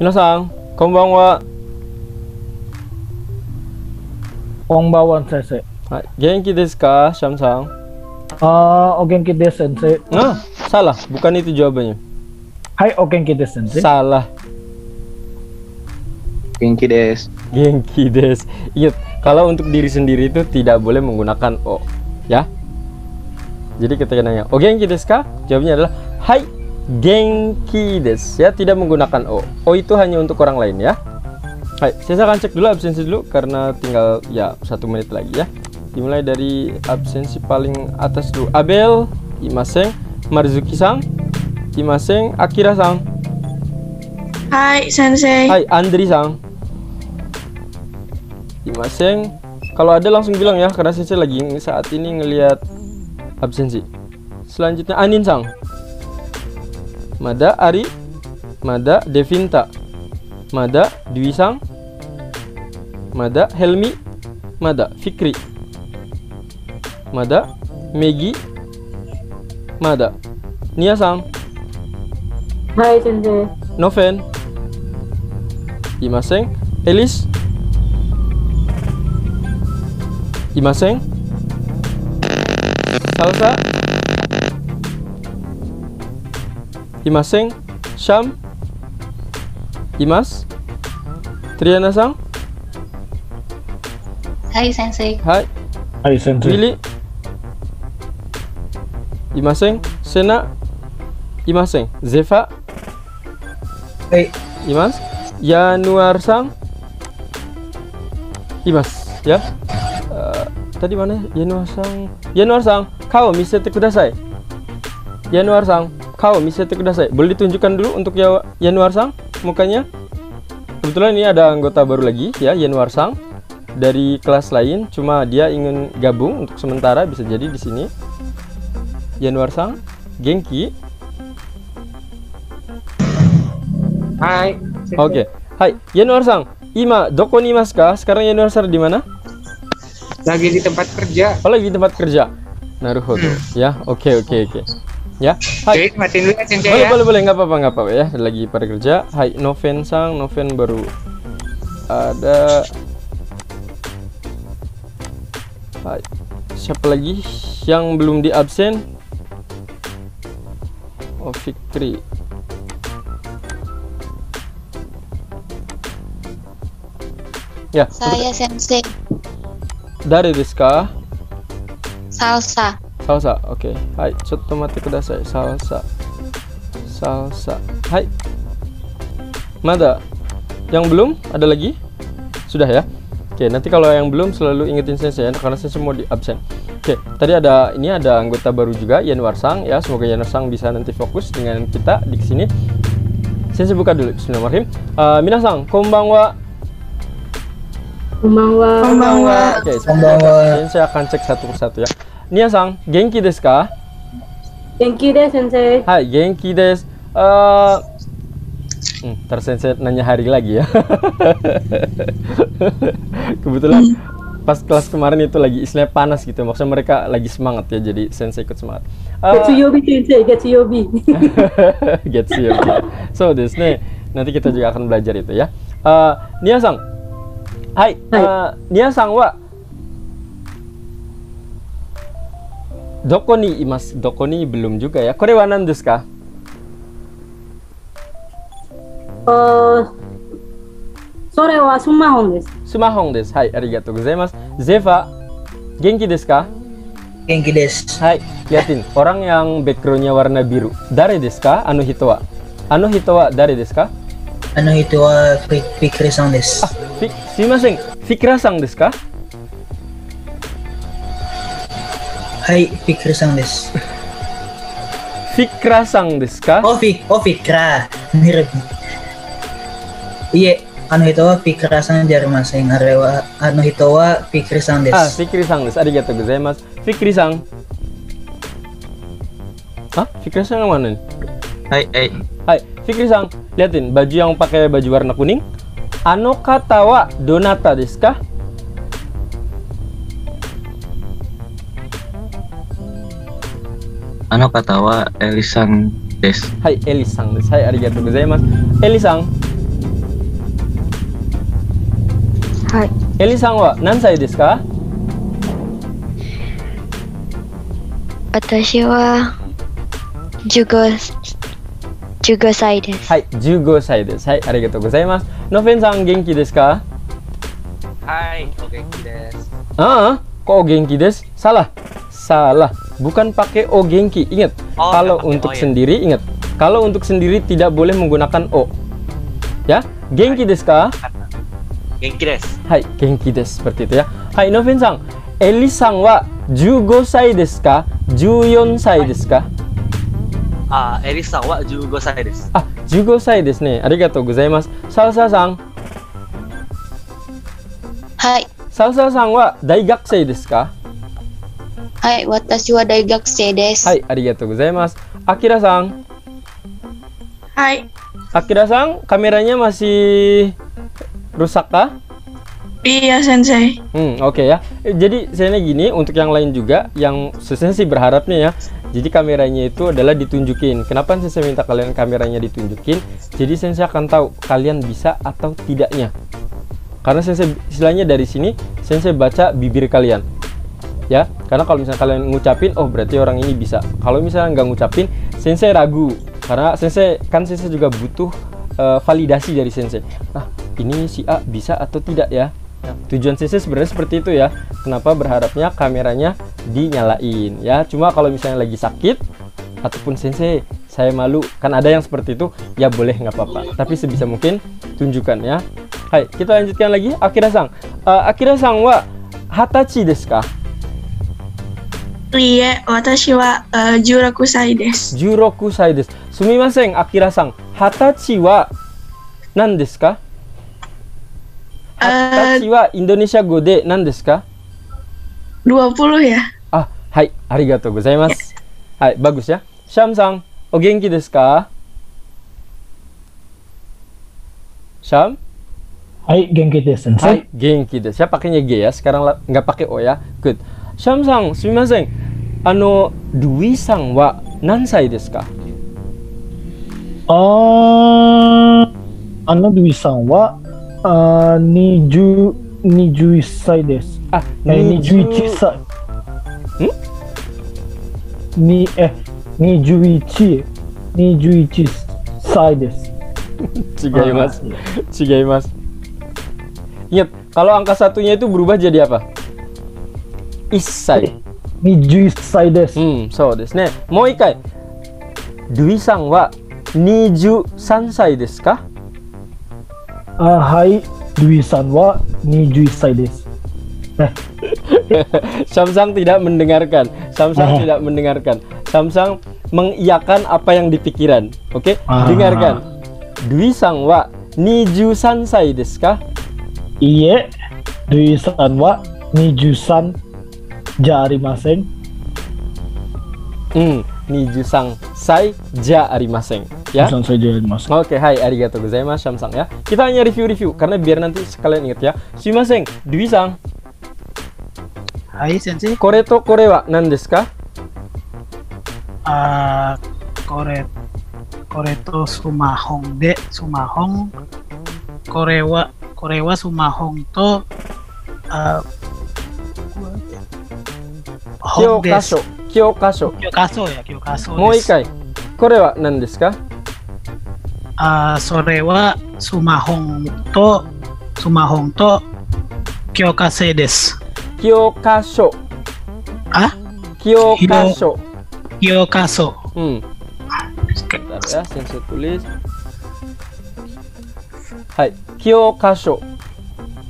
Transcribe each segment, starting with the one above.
Minasan, konbanwa. Konbanwa sensei. Hai, genki desu ka, Syam-san? Ah, o genki desu sensei. Ah, salah, bukan itu jawabannya. Hai, o genki desu sensei. Salah. Genki des. Genki des. Ingat, kalau untuk diri sendiri itu tidak boleh menggunakan o, ya. Jadi ketika nanya, "O genki desu ka?" Jawabnya adalah hai genki desu. Ya, tidak menggunakan o. O itu hanya untuk orang lain ya. Hai, saya akan cek dulu absensi dulu karena tinggal ya satu menit lagi ya. Dimulai dari absensi paling atas dulu. Abel, Imaseng, Marzuki-sang, Imaseng, Akira-sang. Hai, Sensei. Hai, Andri-sang. Imaseng. Kalau ada langsung bilang ya karena saya lagi saat ini ngelihat absensi. Selanjutnya Anin-sang. Mada Ari, Mada Devinta, Mada Dwi-sang, Mada Helmi, Mada Fikri, Mada Megi, Mada Nia-sang, Hai Sensei. Noven, Imaseng, Elis, Imaseng, Salsa, Imaseng, Syam, Imas, Triana Sang, Hai, Sensei. Hai, Hai, sensei. Willy, Imaseng, Sena, Imaseng, Zefa, Hai. Imas, Yanuar Sang, Imas, ya. Eh, tadi mana? Yanuar Sang, Yanuar Sang, kau misete kudasai. Yanuar Sang, kau misete kudasai. Boleh ditunjukkan dulu untuk ya Yanuar Sang mukanya? Kebetulan ini ada anggota baru lagi ya, Yanuar Sang dari kelas lain, cuma dia ingin gabung untuk sementara bisa jadi di sini. Yanuar Sang, Genki, Hai. Oke. Hai, Yanuar Sang. Ima, doko ni imasu ka? Sekarang Yanuar Sang di mana? Lagi di tempat kerja. Oh, lagi di tempat kerja. Naruhodo. Ya, oke oke oke. Ya. Hai. Oke, matiin dulu ya Sensei Boleh ya. boleh boleh nggak apa-apa nggak apa-apa ya. Lagi pada kerja. Hai, Noven Sang, Noven baru ada Hai. Siapa lagi yang belum di absen? Oh, Fikri. Ya, Saya Sensei. dari Rizka. Salsa. Salsa, oke. Hai, cotto matte kudasai. Salsa. Salsa. Hai. Mada. Yang belum? Ada lagi? Sudah ya? Oke, nanti kalau yang belum selalu ingetin saya ya, karena saya semua di absen. Oke, tadi ada ini ada anggota baru juga Yanuar Sang ya. Semoga Yanuar Sang bisa nanti fokus dengan kita di sini. Saya buka dulu. Bismillahirrahmanirrahim. Uh, Minasang, konbanwa. Konbanwa. Konbanwa. Oke, Konbanwa. Ini saya akan cek satu persatu ya. Nia-sang, genki desu ka? Thank you deh Sensei. Hai, genki des. Eh, hmm, tersensei nanya hari lagi ya. Kebetulan pas kelas kemarin itu lagi istilah panas gitu. Maksudnya mereka lagi semangat ya, jadi sensei ikut semangat. Eh, Getsuyobi Sensei, Getsuyobi. Get you. So this nih, nanti kita juga akan belajar itu ya. Eh, Nia Sang. Hai, Hai. eh, Nia Sang wa Doko ni imas, doko ni belum juga ya. Kore wa nan desu ka? Oh, それはスマホです。 Sumahong desu. Hai, arigatou gozaimasu. Zefa, genki desu ka? Genki des. Hai, liatin. Orang yang backgroundnya warna biru. Dare desu ka? Ano hito wa? Ano hito wa dare desu ka? あの人はフィフィクレさんです。 Fi, sumimasen. Fikra-sang desu ka? はい、フィクレさんです。 Fikra-sang desu ka? おフィ、おフィクラ。mirip. いえ、あの人はフィクラさんじゃありません。あれは、あの人はフィクレさんで Ah, す。 Fikri-sang desu. Arigatou gozaimasu. Fikri-sang. Hah? Fikri-sang yang mana nih? Hai, hai. Hai, Fikri-sang. Liatin, baju yang pakai baju warna kuning. Ano kata wa donata desu ka? Ano kata wa Elisan des. Hai, Elisang desu. Hai, arigatou gozaimasu. Elisang. はい。 Eli sang wa nansai desu ka? 私は15 15歳です。 Hai, 15歳です。はい、ありがとうございます。ノフェンさん元気ですか？ Hai, o genki desu. Ah, kok o genki des? Salah. Salah. Bukan pakai o genki. Ingat, Oh, kalau nggak pakai untuk o ya. sendiri ingat. Kalau untuk sendiri tidak boleh menggunakan o. Ya, genki desu ka? Genki desu. Hai, genki desu seperti itu ya. Hai, Noven sang. Eli sang wa 15歳ですか ?14 歳ですか Ah, Eri sa wa 15歳です。あ、15歳ですね。ありがとうございます。サウサーさん。はい。サウサーさんは大学生ですか はい。私は大学生です。はい、ありがとうございます。アキラさん。はい。 Akira sang, kameranya masih rusak kah? Iya, Sensei. Hmm, oke ya. Eh, Jadi saya gini untuk yang lain juga yang saya sih berharapnya ya. Jadi kameranya itu adalah ditunjukin. Kenapa saya minta kalian kameranya ditunjukin? Jadi saya akan tahu kalian bisa atau tidaknya. Karena saya istilahnya dari sini saya baca bibir kalian. Ya, karena kalau misalnya kalian ngucapin, oh berarti orang ini bisa. Kalau misalnya nggak ngucapin, sensei ragu. Karena sensei kan sensei juga butuh eh, validasi dari sensei. Nah, ini si A bisa atau tidak ya? Nah, tujuan sensei sebenarnya seperti itu ya. Kenapa berharapnya kameranya dinyalain ya? Cuma kalau misalnya lagi sakit ataupun sensei saya malu kan ada yang seperti itu ya boleh nggak apa-apa tapi sebisa mungkin tunjukkan ya Hai kita lanjutkan lagi Akira sang Eh, Akira sang wa hatachi desu ka Iya, watashi wa eh, uh, jurakusai desu. Jurakusai desu. Sumimasen, Akira-san. Hatachi wa nan desu ka? Eh, Hatachi wa Indonesia go de nan desu ka? 20 ya. Ah, hai. Arigatou gozaimasu. Hai, bagus ya. Syam-san, o genki desu ka? Syam? Hai, genki desu. Hai, genki desu. Ya pakainya G ya. Sekarang nggak pakai O ya. Good. Syam sang, sumimasen. Ano, Dwi sang wa nansai desu ka? Ah, ano Dwi san wa ah, 20 21歳です。 Ah, え、21歳。んに、え、21、21歳です。 Cigaimas. Cigaimas. Ingat, kalau angka satunya itu berubah jadi apa? Isai. 21歳です。うん、そうですね。もう一回。ドゥイさんは23歳ですかあ、はい、Dwi san wa 21歳です。 Samsung tidak mendengarkan. Samsung Oh. tidak mendengarkan. Samsung mengiyakan apa yang dipikiran. Oke, Ah. dengarkan. Dwi sang wa 23歳ですかいいえ、Dwi san wa 23 じゃありません。 Hmm, 23歳じゃありません。Ya. 23歳じゃありません。 Oke, hai, arigatou gozaimasu Samsung ya. Kita hanya review-review karena biar nanti sekalian ingat ya. Sumimasen, Dwi sang, はい、先生。 kore to kore wa nan desu ka? あーこれ、これとスマホで、スマホ、こ 教科書。教科書。教科書や、教科書もう一回。これは何ですか？あそれはスマホンと、スマホンと教科書です。教科書。あ？教科書。教科書。うん。Bentar ya,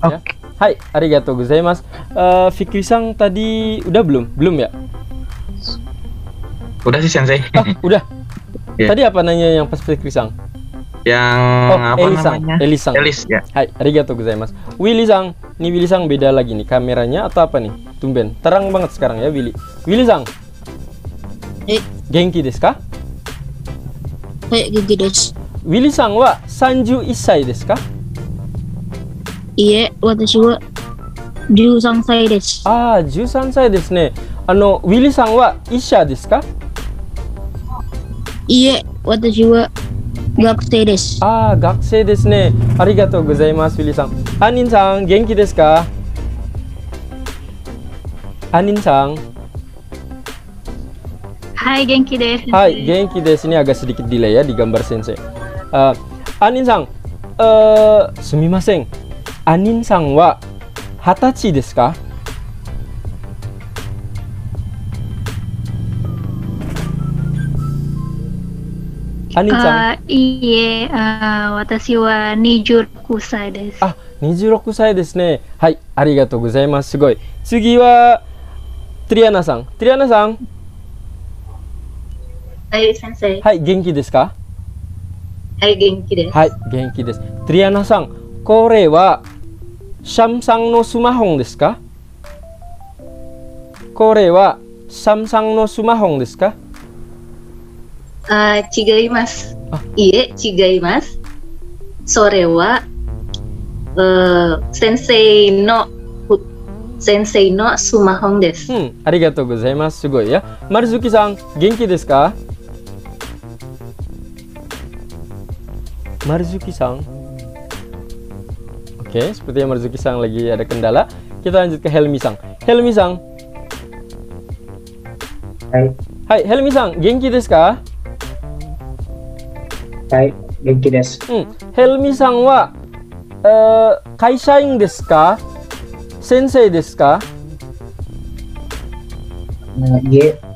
Okay. yeah? Hai, arigatou gozaimasu. Eh, uh, Fikri Sang tadi udah belum? Belum ya? Udah sih Sensei. Ah, udah. yeah. Tadi apa nanya yang pas Fikri Sang? Yang oh, apa Elisang. namanya? Elisang. Elis, ya. Hai, arigatou gozaimasu. Willy Sang. Nih Willy Sang beda lagi nih kameranya atau apa nih? Tumben. Terang banget sekarang ya Willy. Willy Sang. Eh. Iya. Genki desu ka? Eh, iya, genki desu. Willy Sang wa sanju isai desu ka? いいえ、私は13歳です。ああ、13歳ですね。あの、ウィリさんは医者ですかいいえ、私は学生です。ああ、学生ですね。ありがとうございます、ウィリさん。 Anin-sang, genki desu ka? Anin-sang. Hai Genki desu. Hai, genki desu. Ini agak sedikit delay ya di gambar sensei. Uh, Anin-sang, uh, sumimasen. Anin-sang wa hatachi desu ka? Anin-sang. Ah, iie, ah, watashi wa 26歳です。あ、26歳ですね。はい、ありがとうございます。すごい。次は、トリアナさん。トリアナさん。はい、先生。はい、元気ですか？はい、元気です。はい、元気です。トリアナさん、これは、シャムサンのスマホですか？これは、サムサンのスマホですか？あ、違います。いえ、違います。それは、uh, 先生の、先生のスマホです。うん、ありがとうございます。すごいや。丸月さん、元気ですか？Marzuki sang Oke, sepertinya Marzuki sang lagi ada kendala. Kita lanjut ke Helmi sang. Helmi sang. Hai. Hai, Helmi sang, genki desu ka? Hai, genki desu. Hmm, Helmi sang wa eh kaishain desu ka? Sensei desu ka?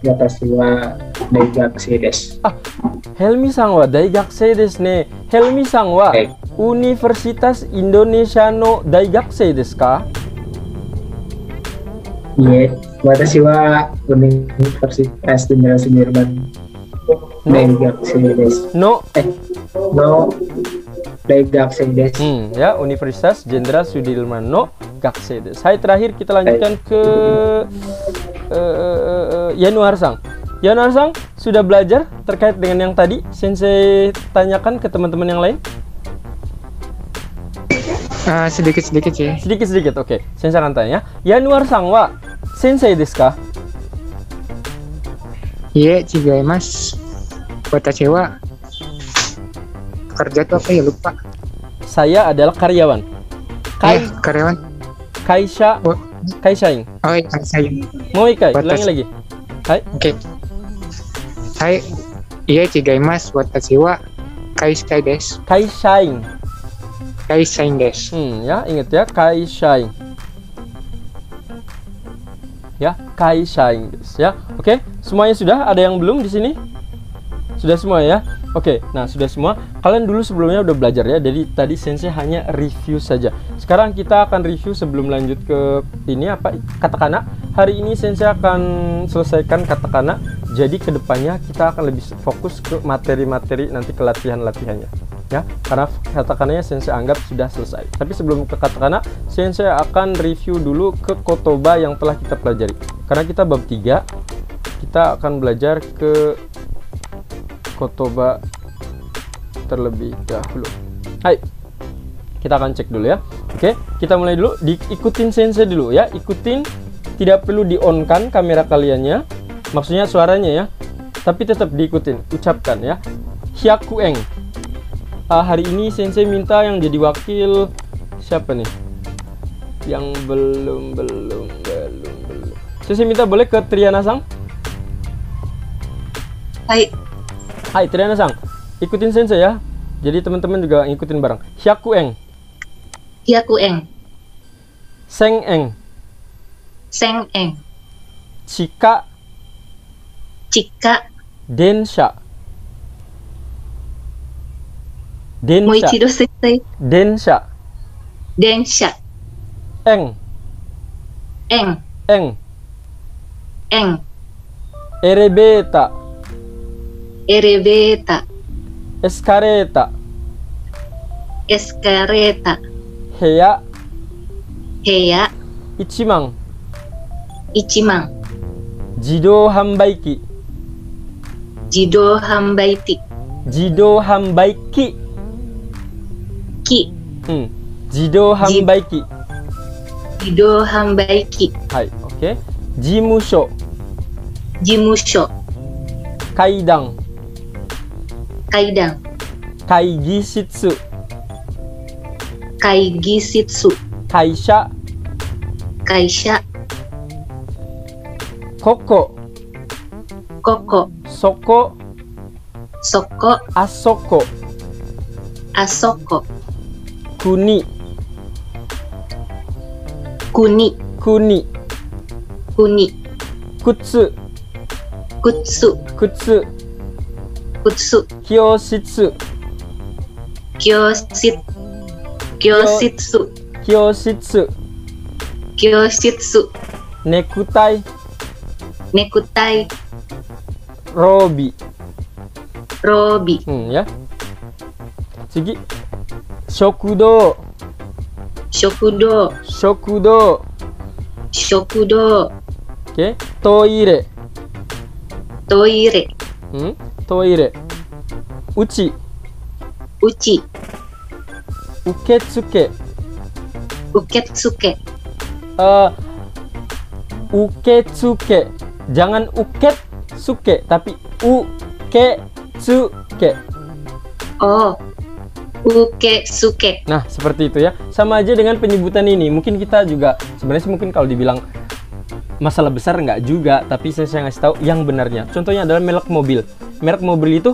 Ye, watashi wa daigakusei desu. Ah, Helmi sang wa daigakusei desu ne. Helmi sang wa Universitas Indonesia no daigakusei desu ka? Ye, watashi wa Universitas Jenderal Sudirman daigakusei desu. No. Eh, no desu. Hmm, ya Universitas Jenderal Sudirman no Gakusei desu. Hai, terakhir kita lanjutkan ke eh, Yanuar sang. Yanuar sang sudah belajar terkait dengan yang tadi Sensei tanyakan ke teman-teman yang lain? Ah, sedikit-sedikit sih. Sedikit-sedikit, oke. Sensei akan tanya. Yanuar sang wa sensei desu ka? Ye, mas. Watashi wa kerja tuh apa ya lupa. Saya adalah karyawan. Kai Eh, karyawan. Kaisha Kaishain. Oh, iya, saya. Mau ikai, ulangi lagi. Hai. Oke. Hai. Iya, mas. Watashi wa kaisai desu. Kaishain. Kaisai desu. Hmm, ya ingat ya Kaishain. Ya, Kaishain desu ya. Oke, semuanya sudah? Ada yang belum di sini? Sudah semua ya? Oke, nah sudah semua. Kalian dulu sebelumnya udah belajar ya. Jadi tadi sensei hanya review saja. Sekarang kita akan review sebelum lanjut ke ini apa katakana. Hari ini sensei akan selesaikan katakana. Jadi ke depannya kita akan lebih fokus ke materi-materi nanti ke latihan-latihannya. Ya, karena katakananya sensei anggap sudah selesai. Tapi sebelum ke katakana, sensei akan review dulu ke kotoba yang telah kita pelajari. Karena kita bab 3, kita akan belajar ke kotoba terlebih dahulu. Hai. Kita akan cek dulu ya. Oke, kita mulai dulu. Diikutin sensei dulu ya. Ikutin tidak perlu di on kan kamera kaliannya. Maksudnya suaranya ya. Tapi tetap diikutin, ucapkan ya. Hyakueng. Ah, hari ini sensei minta yang jadi wakil siapa nih? Yang belum belum belum belum. Sensei minta boleh ke Triana Sang? Hai. Hai Triana Sang, ikutin sensei ya. Jadi teman-teman juga ikutin bareng. Siaku eng, Sengeng. Sengeng. Chika. Chika. Densha. Densha. Moichiro sensei. Densha. Densha. Eng. Eng. Eng. Eng. Erebeta. エレベータエスカレータエスカレー。タ部屋。部屋。一万。一万。自動販売機。自動販売機。自動販売機。機。うん。自動販売機。自動販売機。はいオッケー事務所。事務所。階段。Kaigishitsu. Kaigisitsu. Kaisha, Kaisha. Koko, Koko. Soko, Soko. Asoko, Asoko. Kuni, Kuni. Kuni, Kuni. Kutsu, Kutsu. Kutsu, 教室。教室。教室。教室。教室。教室。ネクタイ。ネクタイ。ロービー。ロービー。うん、や。次。食堂。食堂。食堂。食堂。え、トイレ。トイレ。ん。Toire. Uchi, Uchi. uketsuke. Uketsuke. Eh, uketsuke. Jangan uket suke, tapi uketsuke. Oh. Ukesuke. Nah, seperti itu ya. Sama aja dengan penyebutan ini. Mungkin kita juga sebenarnya sih mungkin kalau dibilang masalah besar nggak juga, tapi saya, saya ngasih tahu yang benarnya. Contohnya adalah merek mobil. Merek mobil itu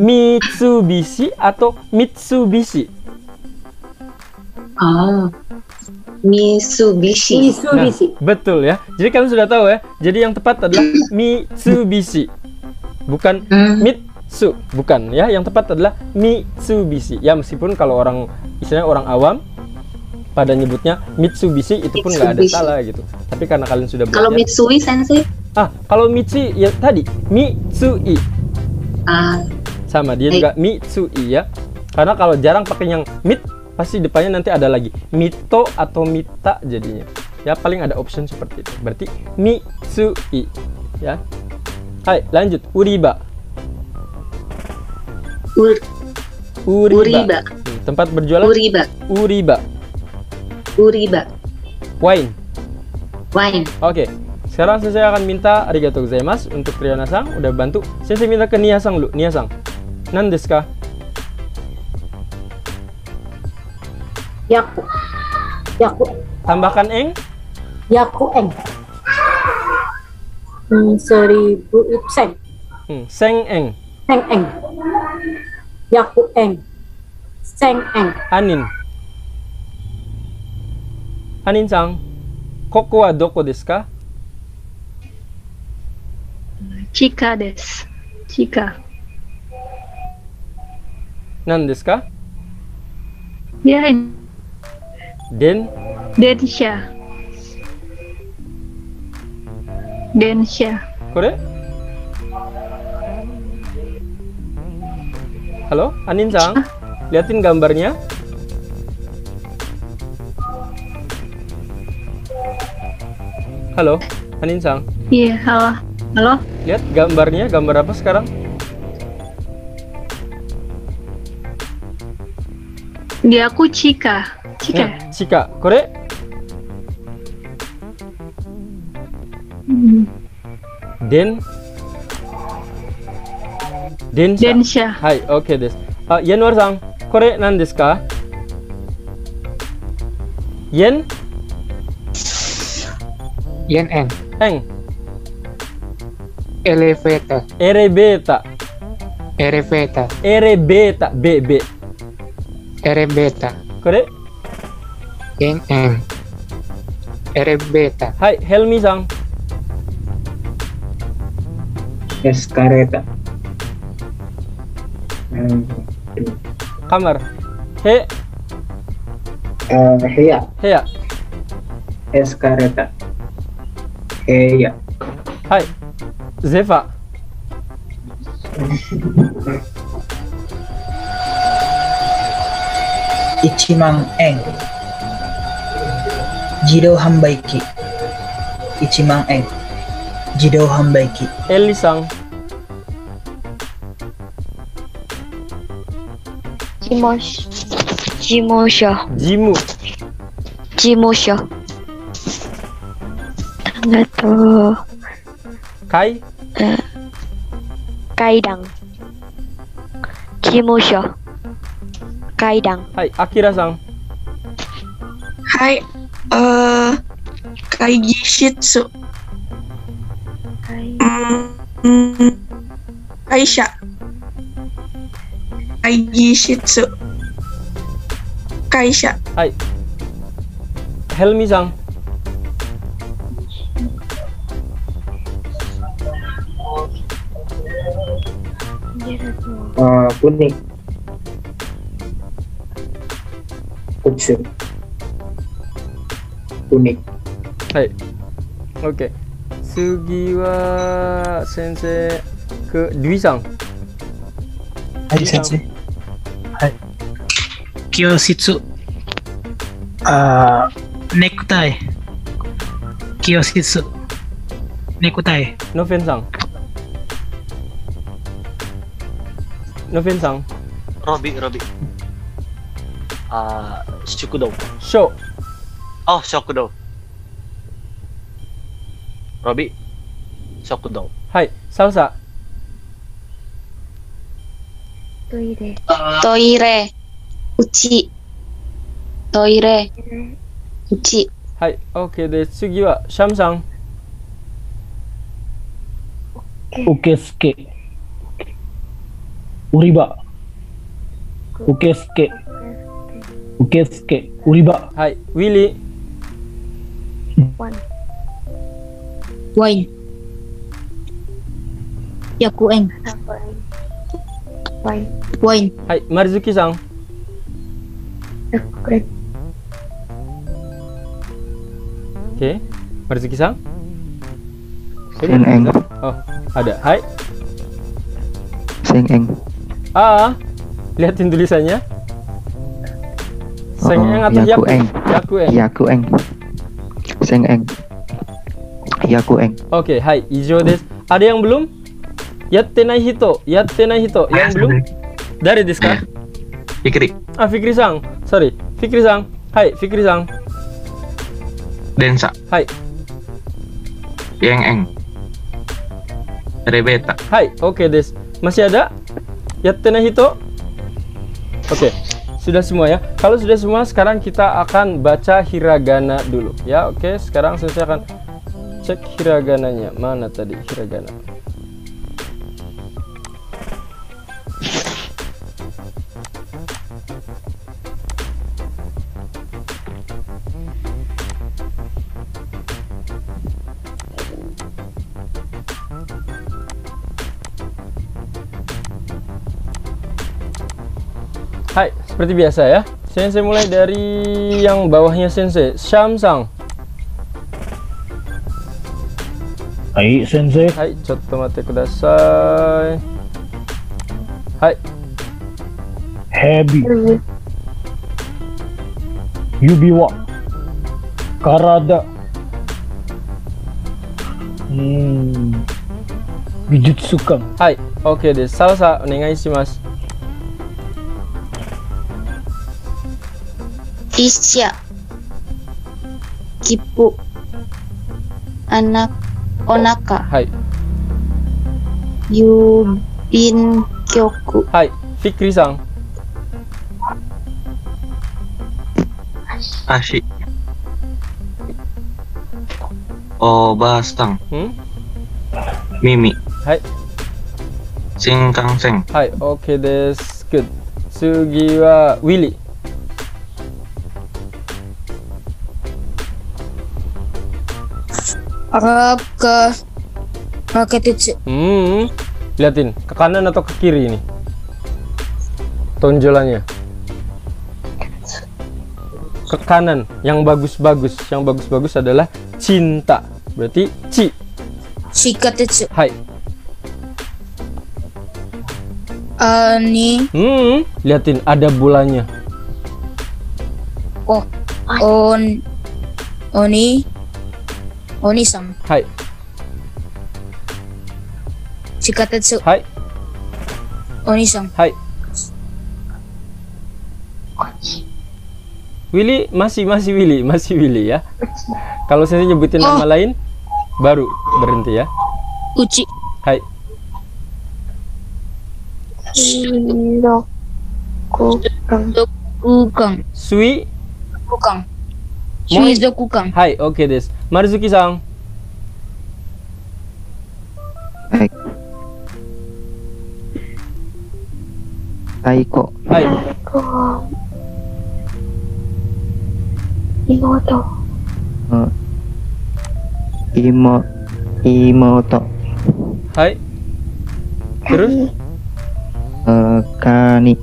Mitsubishi atau Mitsubishi. Oh. Mitsubishi. Nah, betul ya. Jadi kalian sudah tahu ya. Jadi yang tepat adalah Mitsubishi. Bukan Mitsu, bukan ya. Yang tepat adalah Mitsubishi. Ya meskipun kalau orang istilahnya orang awam pada nyebutnya Mitsubishi itu pun nggak ada salah gitu. Tapi karena kalian sudah Kalau belajar- Mitsui sensei? Ah, kalau Mitsui ya tadi Mitsui. Ah. Sama dia juga Mitsui ya. Karena kalau jarang pakai yang mit pasti depannya nanti ada lagi Mito atau Mita jadinya. Ya paling ada option seperti itu. Berarti Mitsui ya. Hai, lanjut Uriba. Ur Uriba. Uriba. Tempat berjualan Uriba. Uriba. Uriba. Wine. Wine. Oke. Sekarang saya akan minta arigatou gozaimasu untuk Riona-san udah bantu. Saya minta ke Nia-san dulu. Nia-san. Nan desu ka? Yaku. Yaku. Tambahkan eng. Yaku eng. Hmm, seribu seng. Hmm, seng eng. Seng eng. Yaku eng. Seng eng. Anin. Anin-san. Koko wa doko desu ka? Chika desu. Chika. Nan desu ka? In Den. Densha. Densha. Kore? Halo, Anin-san. Liatin gambarnya. Halo, Anin-san. Iya, halo. Halo? Lihat gambarnya, gambar apa sekarang? Dia aku Chika. Chika. Nah, Chika, kore? Hmm. Den. Densha. Densha. Hai, oke des. Ah, Yanuar-san, kore nan desu ka? Yen? Yen eng. Eng. Elevator. Erebeta. Elevator. Erebeta. B, B. Erebeta. Kore? Yen eng. Erebeta. Hai, Helmi-san. Escareta. Hmm, Kamar. He, eh, Hea. Hea. Escareta. Hea. Hai. Zefa. Ichimang eng. Jido hambaiki. Ichimang eng. Jido hambaiki. Eli-san. Jimosh. Jimosho. Jimu. Jimosho. Gato. Kai. Kaidang. Jimosho. Kaidang. Hai, Akira-san. Hai, eh Kaigi Shitsu. Hmm, Aisha. Kaigi Shitsu. Kaisha. Hai. Helmi sang. Eh, kuning Utsu kuning Hai. Oke. Sugiwa sensei ke Dwi sang. Hai sensei. Hai. Kyoshitsu. Uh, necktie. Kyoshitsu. Necktie. Noven sang. Noven sang. Robi, Robi. Ah, Shukudo. Show. Oh, Shokudo. Robi. Shokudo. Hai. Salsa. Toire. Toire. Uchi. Toire. Uchi. Hai. Oke deh. Sugiwa Sham sang. Ukesuke. Uriba. Ukesuke. Ukesuke. Uriba. Hai. Willy. Wine. Yakueng. Wine. Hai. Marizuki sang. Oke. Marizuki sang. Ini Seng-eng. Oh, ada. Hai. Seng-eng. Ah, lihatin tulisannya. Seng-eng atau yaku? Yakueng. Yakueng. Yakueng. Seng-eng. Yakueng. Oke, hai, ijo des. Ada yang belum? Yatte nai hito, yatte nai hito. Yang belum? Dari desu ka? Fikri, Ah, Fikri sang. Sorry, Fikri sang. Hai, Fikri sang. Densa, Hai. Yang Eng, Rebeta, Hai, oke des. Masih ada? Yatte nai hito? Oke, sudah semua ya. Kalau sudah semua, sekarang kita akan baca hiragana dulu. Ya, oke. Sekarang saya akan cek hiragananya. Mana tadi hiragana? Hai, seperti biasa ya. Sensei mulai dari yang bawahnya Sensei. Shamsang. Hai, Sensei. Hai, cotto mate kudasai. Hai. Heavy. Yubiwa. Karada. Hmm. Bijutsukan. Hai. Oke deh, salsa onegai shimasu. Isya. Kipu. Anak Onaka. Hai. Yubin Kyoku. Hai, Fikri sang. Ashi, Obasang, Hmm? Mimi, Hai. Singkang Seng, Hai, oke des. Good. Sugi wa Willy. Arab ke Raketitsu. Hmm. Liatin, ke kanan atau ke kiri ini? Tonjolannya. Ke kanan, yang bagus-bagus. Yang bagus-bagus adalah cinta. Berarti ci. Shikatetsu. Hai. Ani. Hmm, liatin ada bulannya. Oh. On. Oni. Oni-san. Hai. Shikatetsu. Hai. Oni-san. Hai. Willy masih masih Willy, masih Willy ya. Kalau saya nyebutin nama lain baru berhenti ya. Uchi. Hai. Dokukang. Sui. Dokukang. Shuizo Kukan. Hai, oke des. Marzuki-san. Hai. Taiko. Hai. Imoto. Eh, Imo Imoto. Hai. Terus? Eh, Kani.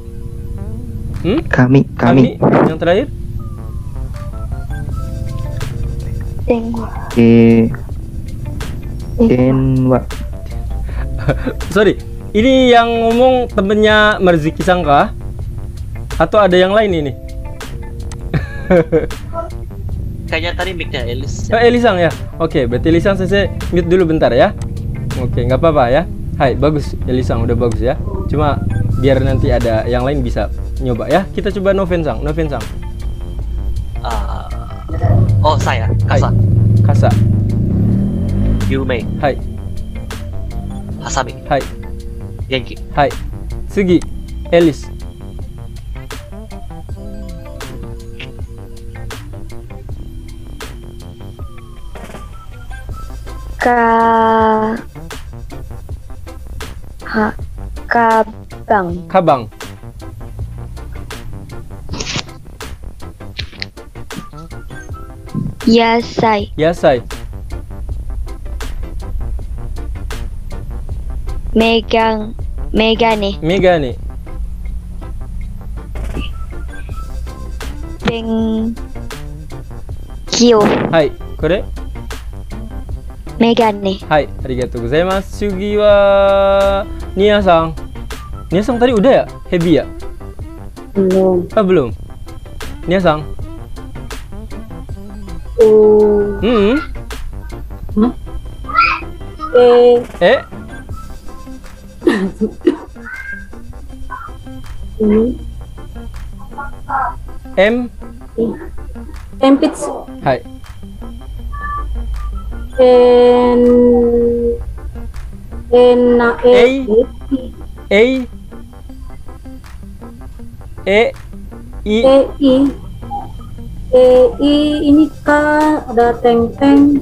Hmm? Kami, kami. Yang terakhir? Tengwa. Ke Kenwa. Sorry, ini yang ngomong temennya Marzuki Sangka atau ada yang lain ini? Kayaknya tadi mic-nya Elis. Oh, Elisang ya. Oke, berarti Elisang saya mute dulu bentar ya. Oke, nggak apa-apa ya. Hai, bagus Elisang udah bagus ya. Cuma biar nanti ada yang lain bisa nyoba ya. Kita coba Noven Sang, Noven Sang. おさや傘、はい、傘。有名。はい。ハサミ。はい。元気。はい。次。エリス。かはカバン。カバン。Yasai. Yasai. Megang. Megane. Megane. Peng. Kyo. Hai. Kore? Megane. Hai, arigatou gozaimasu. Sugi wa Nia Sang. Nia Sang tadi udah ya? Heavy ya? Belum. Ah, belum. Nia Sang. Oh. Hmm. Eh. Eh, Ini. M. Empits. Hai. En. Ena. E. A. E. I. E. I. E. I. Ini K. Ada teng teng.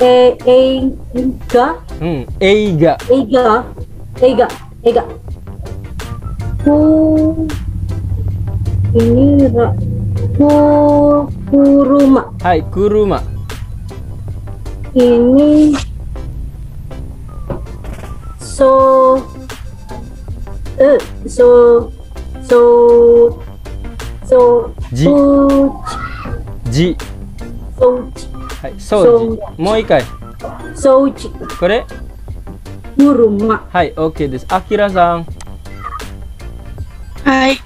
E. E. Ga. Hmm. Eiga. Ega. Ega. Ega. Ku. Ini ra. Ku. Kuruma. Hai, Kuruma. Ini. So. Eh. So. So. So. Ji. Su. Ji. Soji. Hai, Soji. Mo ikai. Soji. Kore? Kuruma. Hai, oke desu. Akira Sang. Hai.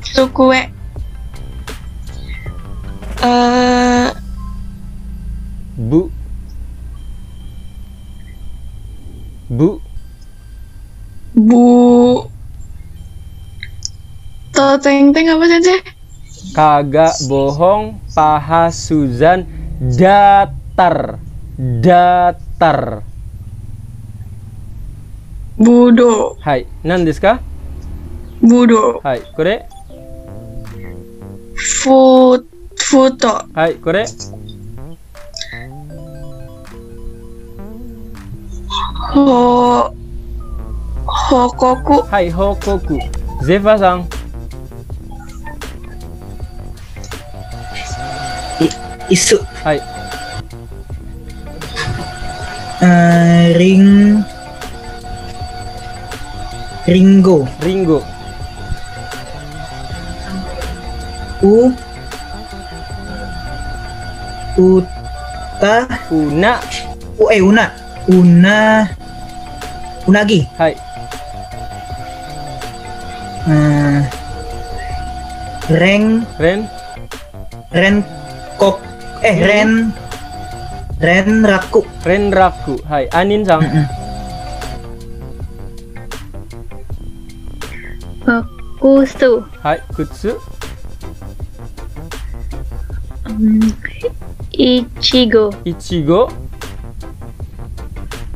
Sukue. Eh, Bu. Bu. Bu. Toteng-teng apa sensei? Kagak bohong, paha Suzan datar. Datar. Budo. Hai, nan desu ka? Budo. Hai, kore? Fut. Futo. Hai, kore? Ho. Hokoku. Hai, Hokoku. Zefa Sang. Isu. Hai. Eh, ring. Ringo. Ringo. U. Uta. Una. U eh Una. Una. Unagi. Hai. Eh, Reng. Ren. Ren kok eh Ren Ren Raku Ren Raku. Hai, Anin Sang. Kusu. Hai, Kutsu. Hmm, Ichigo. Ichigo.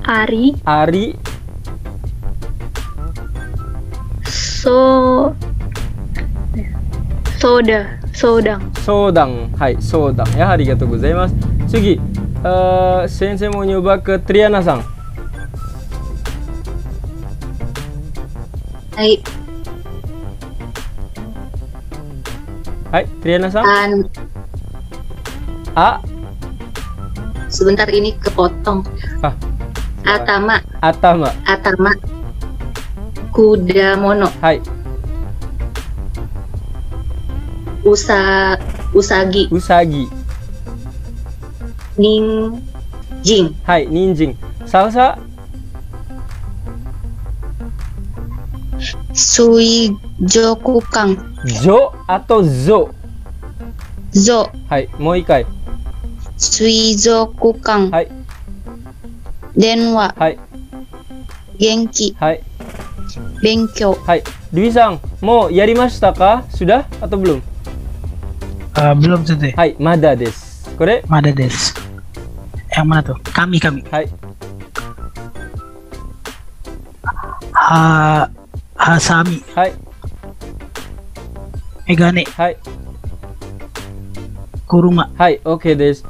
Ari. Ari. So. Soda. Sodang. Sodang. Hai, sodang. Ya, arigatou gozaimasu. Sugi. eh sensei mau nyoba ke Triana Sang. Hai, Hai, Triana Sang. an, A. sebentar ini kepotong. Ah. Atama, Atama. Atama, Kuda Mono, Hai. Usa, Usagi, Usagi. Ning, Jing, Hai, ninjing. Salsa. Suijokukang. Jo atau Zo? Zo. Hai, mau ikai. Suizokukang. Hai. Denwa. Hai. Genki. Hai. Benkyo. Hai. Dwi Sang, mau yarimashita ka? Sudah atau belum? Eh, belum sensei. Hai, Mada des. Kore? Mada des. Yang mana tuh? Kami kami. Hai. Ha Hasami. Hai. Megane. Hai. Kuruma. Hai, oke des.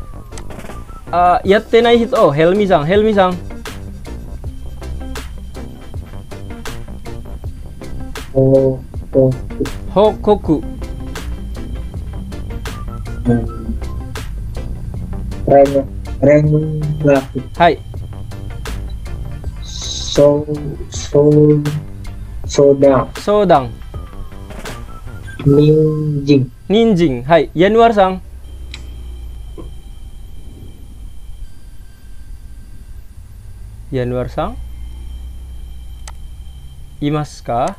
Uh, yatte nai hito. Oh, Helmi Sang, Helmi Sang. Oh, oh, Hokoku. Reng, Rengaku. Hai. So, so, Soda. Sodang. Ninjing. Ninjing. Hai, Yanuar Sang. Yanuar Sang. Imas ka?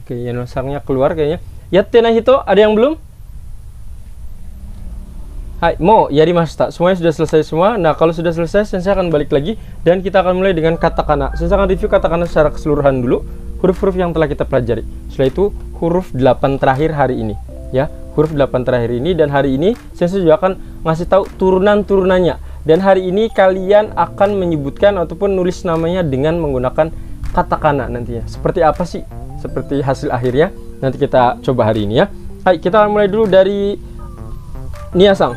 Oke, Yanuar Sangnya keluar kayaknya. Yatte hito, ada yang belum? Hai, mo yarimashita. Semuanya sudah selesai semua. Nah, kalau sudah selesai, Sensei akan balik lagi dan kita akan mulai dengan katakana. Sensei akan review katakana secara keseluruhan dulu, huruf-huruf yang telah kita pelajari. Setelah itu, huruf 8 terakhir hari ini, ya. Huruf 8 terakhir ini dan hari ini Sensei juga akan ngasih tahu turunan-turunannya. Dan hari ini kalian akan menyebutkan ataupun nulis namanya dengan menggunakan katakana nantinya. Seperti apa sih? Seperti hasil akhirnya. Nanti kita coba hari ini ya. Hai, kita mulai dulu dari Nia Sang.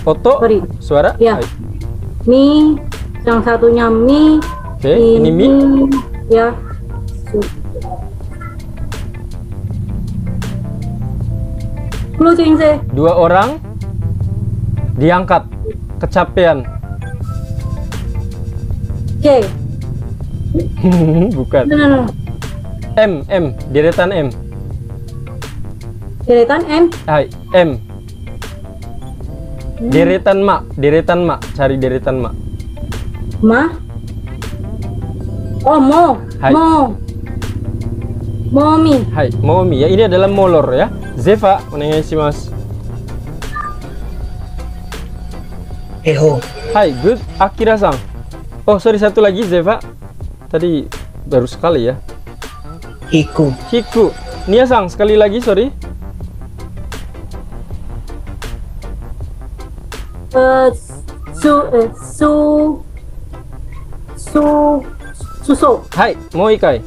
Foto, Sorry. suara. Ya. Hai. Mi, yang satunya mi. Oke, ini mi. Ya. Dua orang diangkat. Kecapean. K. Bukan. No, no, no. M, M, deretan M. Deretan M. Hai, M. Deretan mak, deretan mak, cari deretan mak. Ma. Oh, mo. Hai. Mo. Momi. Hai, Momi ya. Ini adalah molor ya. Zeva, onegaishimasu. Eho. Hai, good. Akira Sang. Oh, sorry satu lagi Zeva. Tadi baru sekali ya. Hiku. Hiku. Nia Sang, sekali lagi sorry. Eh, su, eh, su, su, suso. Hai, mau ikai.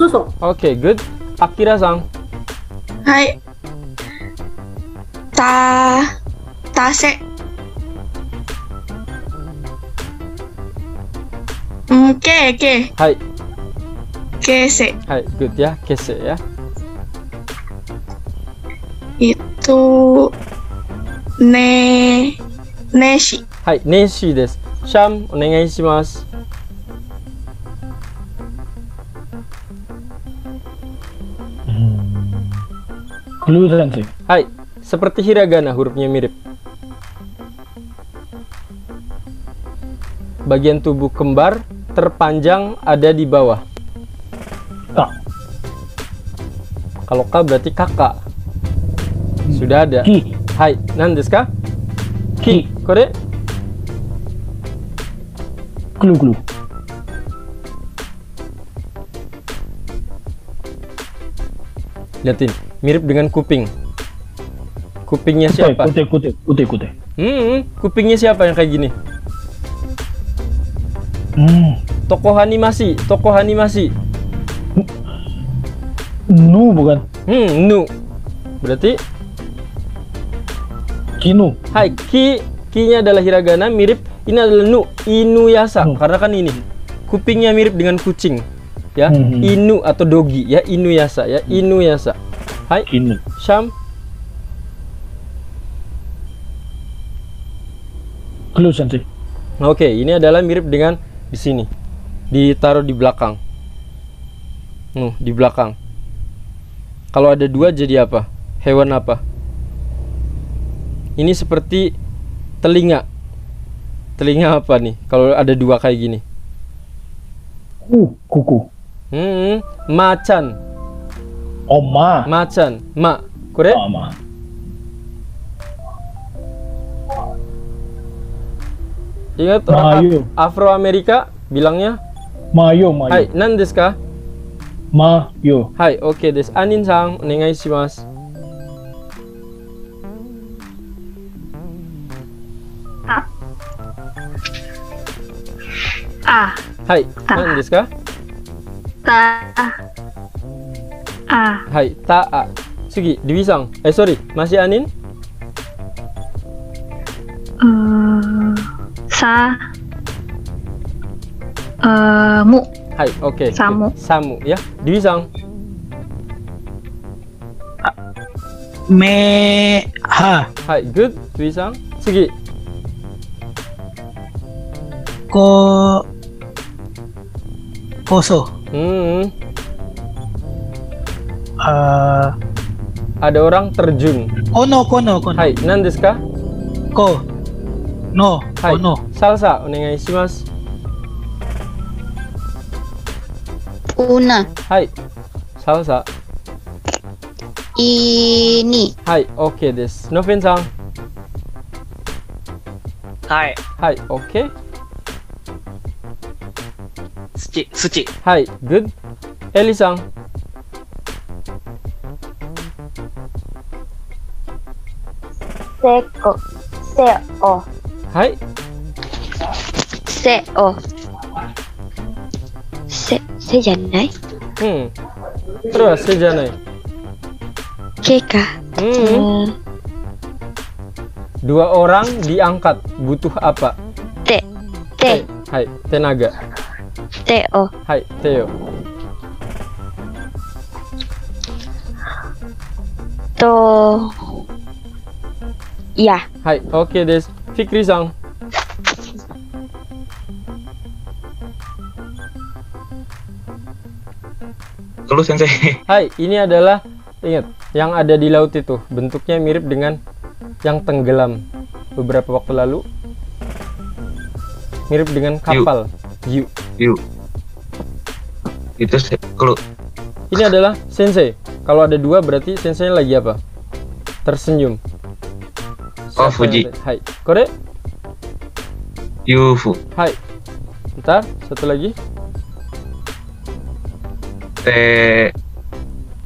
Suso. Oke, good. Akira Sang. Hai. Ta tase. Hmm, ke ke Hai, kese hai, good ya. Kese ya. itu ne neshi. Hai, Neshi desu. Sham, onegaishimasu. Clue sensei. Hai, seperti hiragana hurufnya mirip. Bagian tubuh kembar terpanjang ada di bawah. Kak. Kalau K berarti kakak. Sudah ada. Ki. Hai, nan desu ka? Ki. Kore? Clue clue. Lihatin, mirip dengan kuping. Kupingnya siapa? kute, kute, kute, kute. Hmm, kupingnya siapa yang kayak gini? Hmm. Tokoh animasi, tokoh animasi. Nu bukan. Hmm, nu. Berarti Kinu. Hai, ki ki-nya adalah hiragana mirip ini adalah nu inuyasha karena kan ini kupingnya mirip dengan kucing ya Hmm. inu atau dogi ya inuyasha ya inuyasha hai inu syam Clue sensei. oke ini adalah mirip dengan di sini ditaruh di belakang Nuh, di belakang kalau ada dua jadi apa hewan apa ini seperti telinga telinga apa nih kalau ada dua kayak gini Uh, kuku. Hmm, macan. Oma. Macan. Ma. Korek? Oma. Ingat orang Afro Amerika bilangnya? Mayo, mayo. Hai, nan desu ka? Mayo. Hai, oke desu. Anin sang, onegai shimasu. Ah, Hai, nan desu ka? ta, ah, Hai, ta-a. Sugi, Dewi-sang. Eh, sorry. Masih Anin? eh, sa, eh, mu, Hai, oke. oke. Samu. Samu, ya. Dewi-sang. Me ha Hai, good. Dewi-sang. Sugi. ko koso. Hmm. Eh, Ada orang terjun. kono kono kono. Hai, nan desu ka? Ko. の、はい、の。サルサお願いします。una はい。サルサ。ini はい OK です。ノフィンさん。はい。はい OK 土土はい good エリさん。せこせお。Eli-sang. Seko. Seo. Hai. Seo. Se, se じゃない Hmm. Terus, sejanai. Keka. Hmm. Dua orang diangkat. Butuh apa? Te. Te. Hai, tenaga. Teo. Hai, Theo. To. Ya. Hai, oke desu. Fikri-sang. Halo sensei. Hai, ini adalah ingat yang ada di laut itu bentuknya mirip dengan yang tenggelam beberapa waktu lalu. Mirip dengan kapal. Yu. Yuk. Itu kalau Ini adalah sensei. Kalau ada dua berarti sensei lagi apa? Tersenyum. あ、富士。はい。これ ?UFO。はい。また、ちょっとだけ。え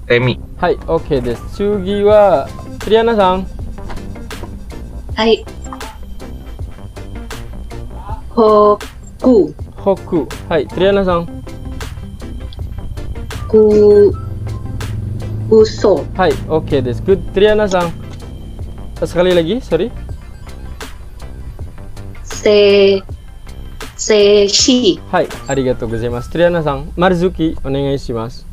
ー、エミ。はい、OK です。次は、プリアナさん。はい。ほく。ほく。はい、プリアナさん。く。嘘。はい、OK です。グッドリアナさん。Sekali lagi, sorry. Se. Seshi. Hai, arigatou gozaimasu. Triana-san, Marzuki, onegai shimasu.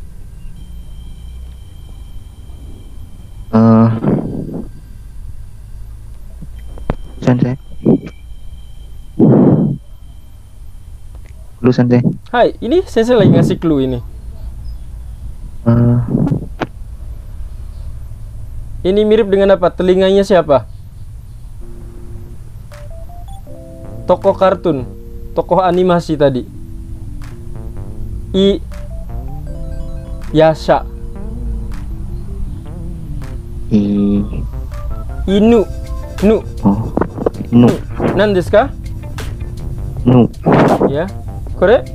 Eh, sensei. Lu sensei. Hai, ini sensei lagi ngasih clue ini. Eh, Ini mirip dengan apa? Telinganya siapa? Tokoh kartun, tokoh animasi tadi. I Yasha, i Inu, Nu. oh nu Nan desu ka? nu Ya. Kore?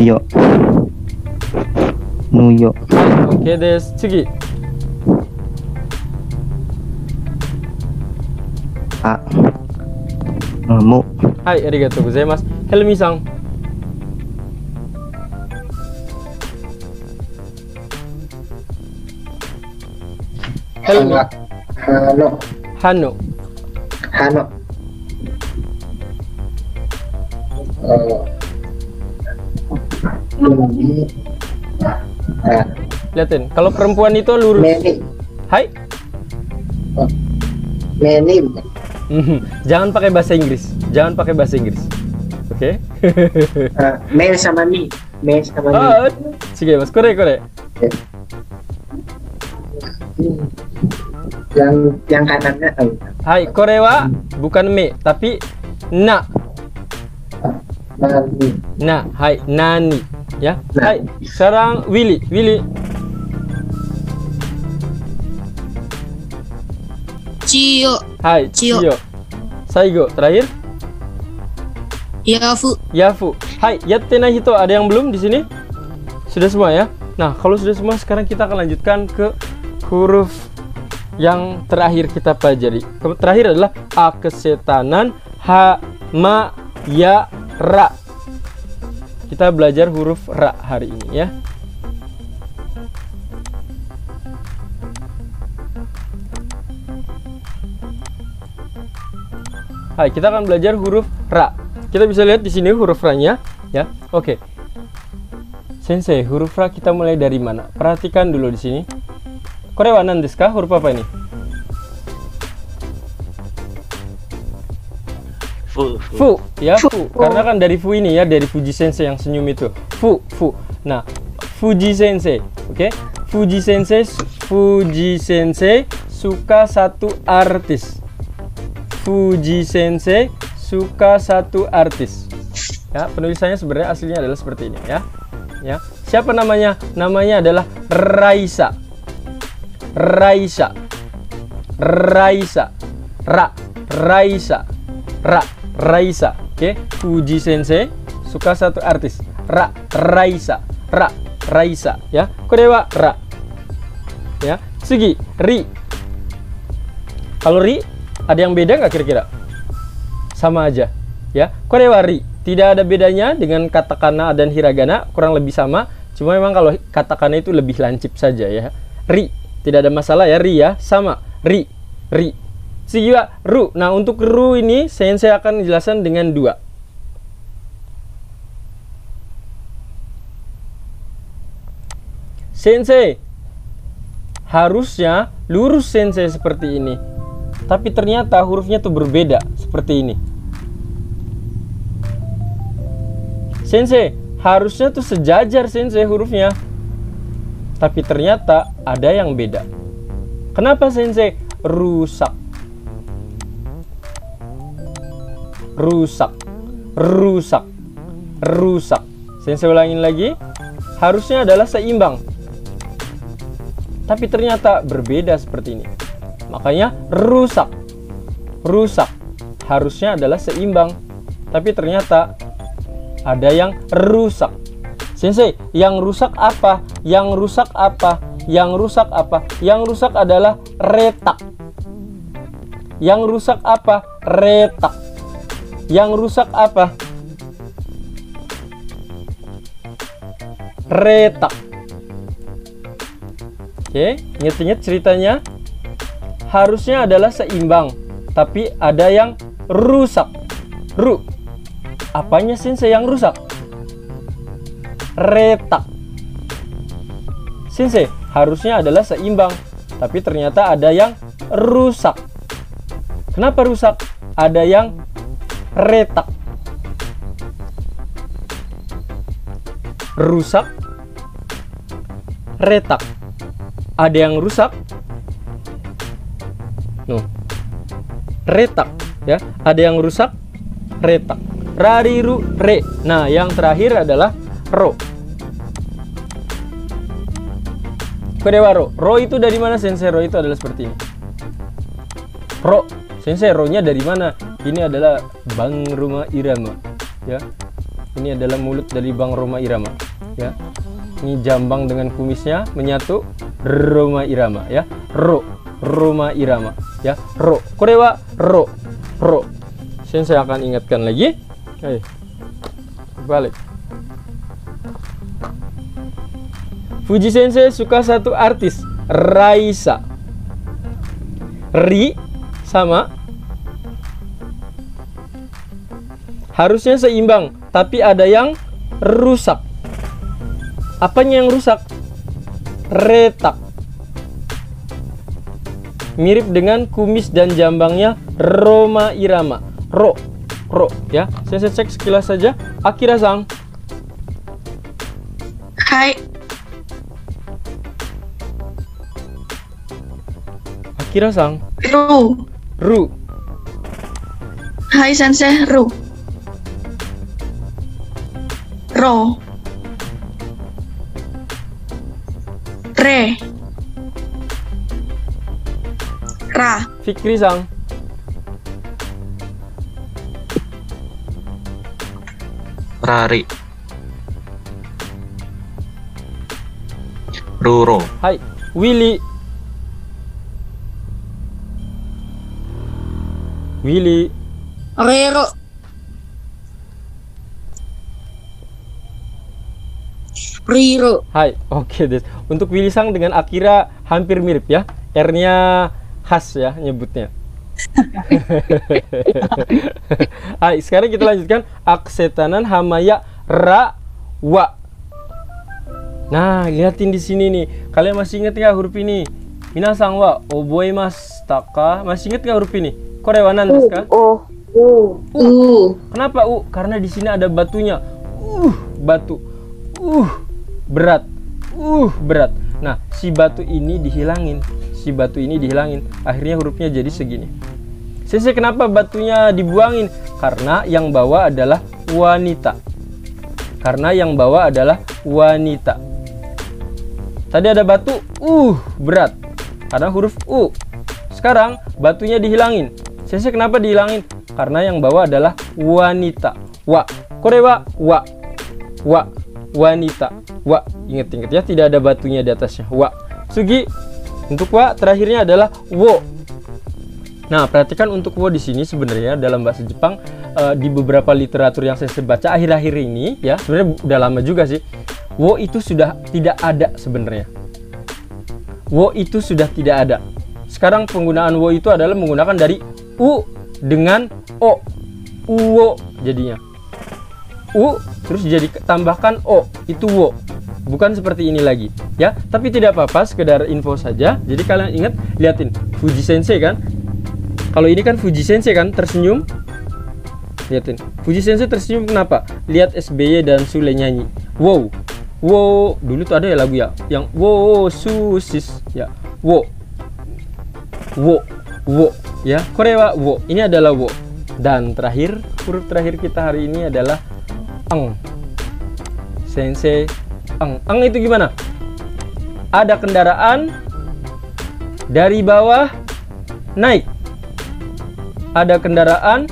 yo nu yo Hai, oke desu. Tsugi. a Eh, mu Hai, arigatou gozaimasu. Helmi-sang. Helmi. Hano. Hano. Hano. Eh, ini. Nah, Liatin, kalau perempuan itu lurus. Meni. Hai. Meni. Mhm. Jangan pakai bahasa Inggris. Jangan pakai bahasa Inggris. Oke. Eh, me sama ni. Me sama ni. Ah, sige, mas kore kore. Yang yang kanannya eh, Hai, kore wa bukan me, tapi na. nani. Na, hai, nani. Ya. Hai, sekarang Willy, Willy. Cio. Hai, Cio. Cio. Saigo, terakhir. Yafu. Yafu. Hai, yatte na hito. Ada yang belum di sini? Sudah semua ya? Nah, kalau sudah semua, sekarang kita akan lanjutkan ke huruf yang terakhir kita pelajari. Terakhir adalah a kesetanan, h, ma, ya, ra. Kita belajar huruf ra hari ini ya. Hai, kita akan belajar huruf ra. Kita bisa lihat di sini huruf ra-nya, ya. Oke. Sensei, huruf ra kita mulai dari mana? Perhatikan dulu di sini. Korewa nan desu ka? Huruf apa ini? Fu. Fu, ya fu. Karena kan dari fu ini ya, dari Fuji Sensei yang senyum itu. Fu, fu. Nah, Fuji Sensei, oke? Fuji Sensei, Fuji Sensei suka satu artis. Fuji Sensei suka satu artis. Ya, penulisannya sebenarnya aslinya adalah seperti ini ya. Ya. Siapa namanya? Namanya adalah Raisa. Raisa. Raisa. Ra. Raisa. Ra. Raisa. Oke, Fuji Sensei suka satu artis. Ra. Raisa. Ra. Raisa ya. Korewa ra. Ya. Sugi. Ri. Kalau ri ada yang beda nggak kira-kira? Sama aja, ya. Korewa ri. Tidak ada bedanya dengan katakana dan hiragana, kurang lebih sama. Cuma memang kalau katakana itu lebih lancip saja ya. Ri, tidak ada masalah ya ri ya, sama. Ri, ri. Sigiwa ru. Nah, untuk ru ini sensei akan menjelaskan dengan dua. Sensei, harusnya lurus sensei seperti ini. Tapi ternyata hurufnya tuh berbeda seperti ini. Sensei, harusnya tuh sejajar sensei hurufnya. Tapi ternyata ada yang beda. Kenapa sensei? Rusak. Rusak. Rusak. Rusak. Sensei ulangin lagi. Harusnya adalah seimbang. Tapi ternyata berbeda seperti ini. Makanya rusak. Rusak. Harusnya adalah seimbang. Tapi ternyata ada yang rusak. Sensei, yang rusak apa? Yang rusak apa? Yang rusak apa? Yang rusak adalah retak. Yang rusak apa? Retak. Yang rusak apa? Retak. Oke, ingat-ingat ceritanya. Harusnya adalah seimbang, tapi ada yang rusak. Ru. Apanya sensei yang rusak? Retak. Sensei, harusnya adalah seimbang, tapi ternyata ada yang rusak. Kenapa rusak? Ada yang retak. Rusak. Retak. Ada yang rusak. Retak, ya. Ada yang rusak. Retak. Rariru re. Nah, yang terakhir adalah ro. Kodewa ro. Ro itu dari mana sensei? Ro itu adalah seperti ini. Ro. Sensei ro-nya dari mana? Ini adalah Bang Roma Irama. Ya. Ini adalah mulut dari Bang Roma Irama. Ya. Ini jambang dengan kumisnya menyatu Roma Irama ya. Ro. Roma Irama ya. Ro. Kodewa ro. Ro. Sensei akan ingatkan lagi. Oke. balik. Fuji Sensei suka satu artis, Raisa. Ri sama harusnya seimbang, tapi ada yang rusak. Apanya yang rusak? Retak. Mirip dengan kumis dan jambangnya Roma Irama. Ro, ro ya. Saya cek sekilas saja. Akira Sang, Hai. Akira Sang, Ru. Ru, Hai Sensei Ru. Ro. Re. Ra. Fikri Sang, Rari. Ruro. Hai, Willy. Willy, Rero. Riro. Hai, oke Des. Untuk Willy Sang dengan Akira hampir mirip ya. R-nya khas ya nyebutnya. Hai, sekarang kita lanjutkan aksetanan hamaya ra wa. Nah, lihatin di sini nih. Kalian masih ingat nggak huruf ini? Minasang wa oboemasu taka. Masih ingat nggak huruf ini? Korewanan desu ka? Oh. Uh. Uh. Kenapa U? Karena di sini ada batunya. Uh, batu. Uh, berat. Uh, berat. Nah, si batu ini dihilangin. Si batu ini dihilangin. Akhirnya hurufnya jadi segini. Sensei kenapa batunya dibuangin? Karena yang bawa adalah wanita. Karena yang bawa adalah wanita. Tadi ada batu, uh, berat. Karena huruf U. Sekarang batunya dihilangin. Sensei kenapa dihilangin? Karena yang bawa adalah wanita. Wa. Korewa wa. Wa. Wanita. Wa. Ingat-ingat ya, tidak ada batunya di atasnya. Wa. Sugi. Untuk wa terakhirnya adalah wo. Nah, perhatikan untuk wo di sini sebenarnya dalam bahasa Jepang eh, di beberapa literatur yang saya baca akhir-akhir ini ya, sebenarnya udah lama juga sih. Wo itu sudah tidak ada sebenarnya. Wo itu sudah tidak ada. Sekarang penggunaan wo itu adalah menggunakan dari u dengan o. Uwo jadinya. U terus jadi tambahkan o, itu wo. Bukan seperti ini lagi, ya. Tapi tidak apa-apa, sekedar info saja. Jadi kalian ingat, liatin Fuji Sensei kan? Kalau ini kan Fuji Sensei kan tersenyum. Liatin. Fuji Sensei tersenyum kenapa? Lihat SBY dan Sule nyanyi. Wow. Wow, dulu tuh ada ya lagu ya yang wow susis ya. Wow. Wo. Wo ya. Korea wo. Ini adalah wo. Dan terakhir, huruf terakhir kita hari ini adalah eng. Sensei eng. Eng itu gimana? Ada kendaraan dari bawah naik. Ada kendaraan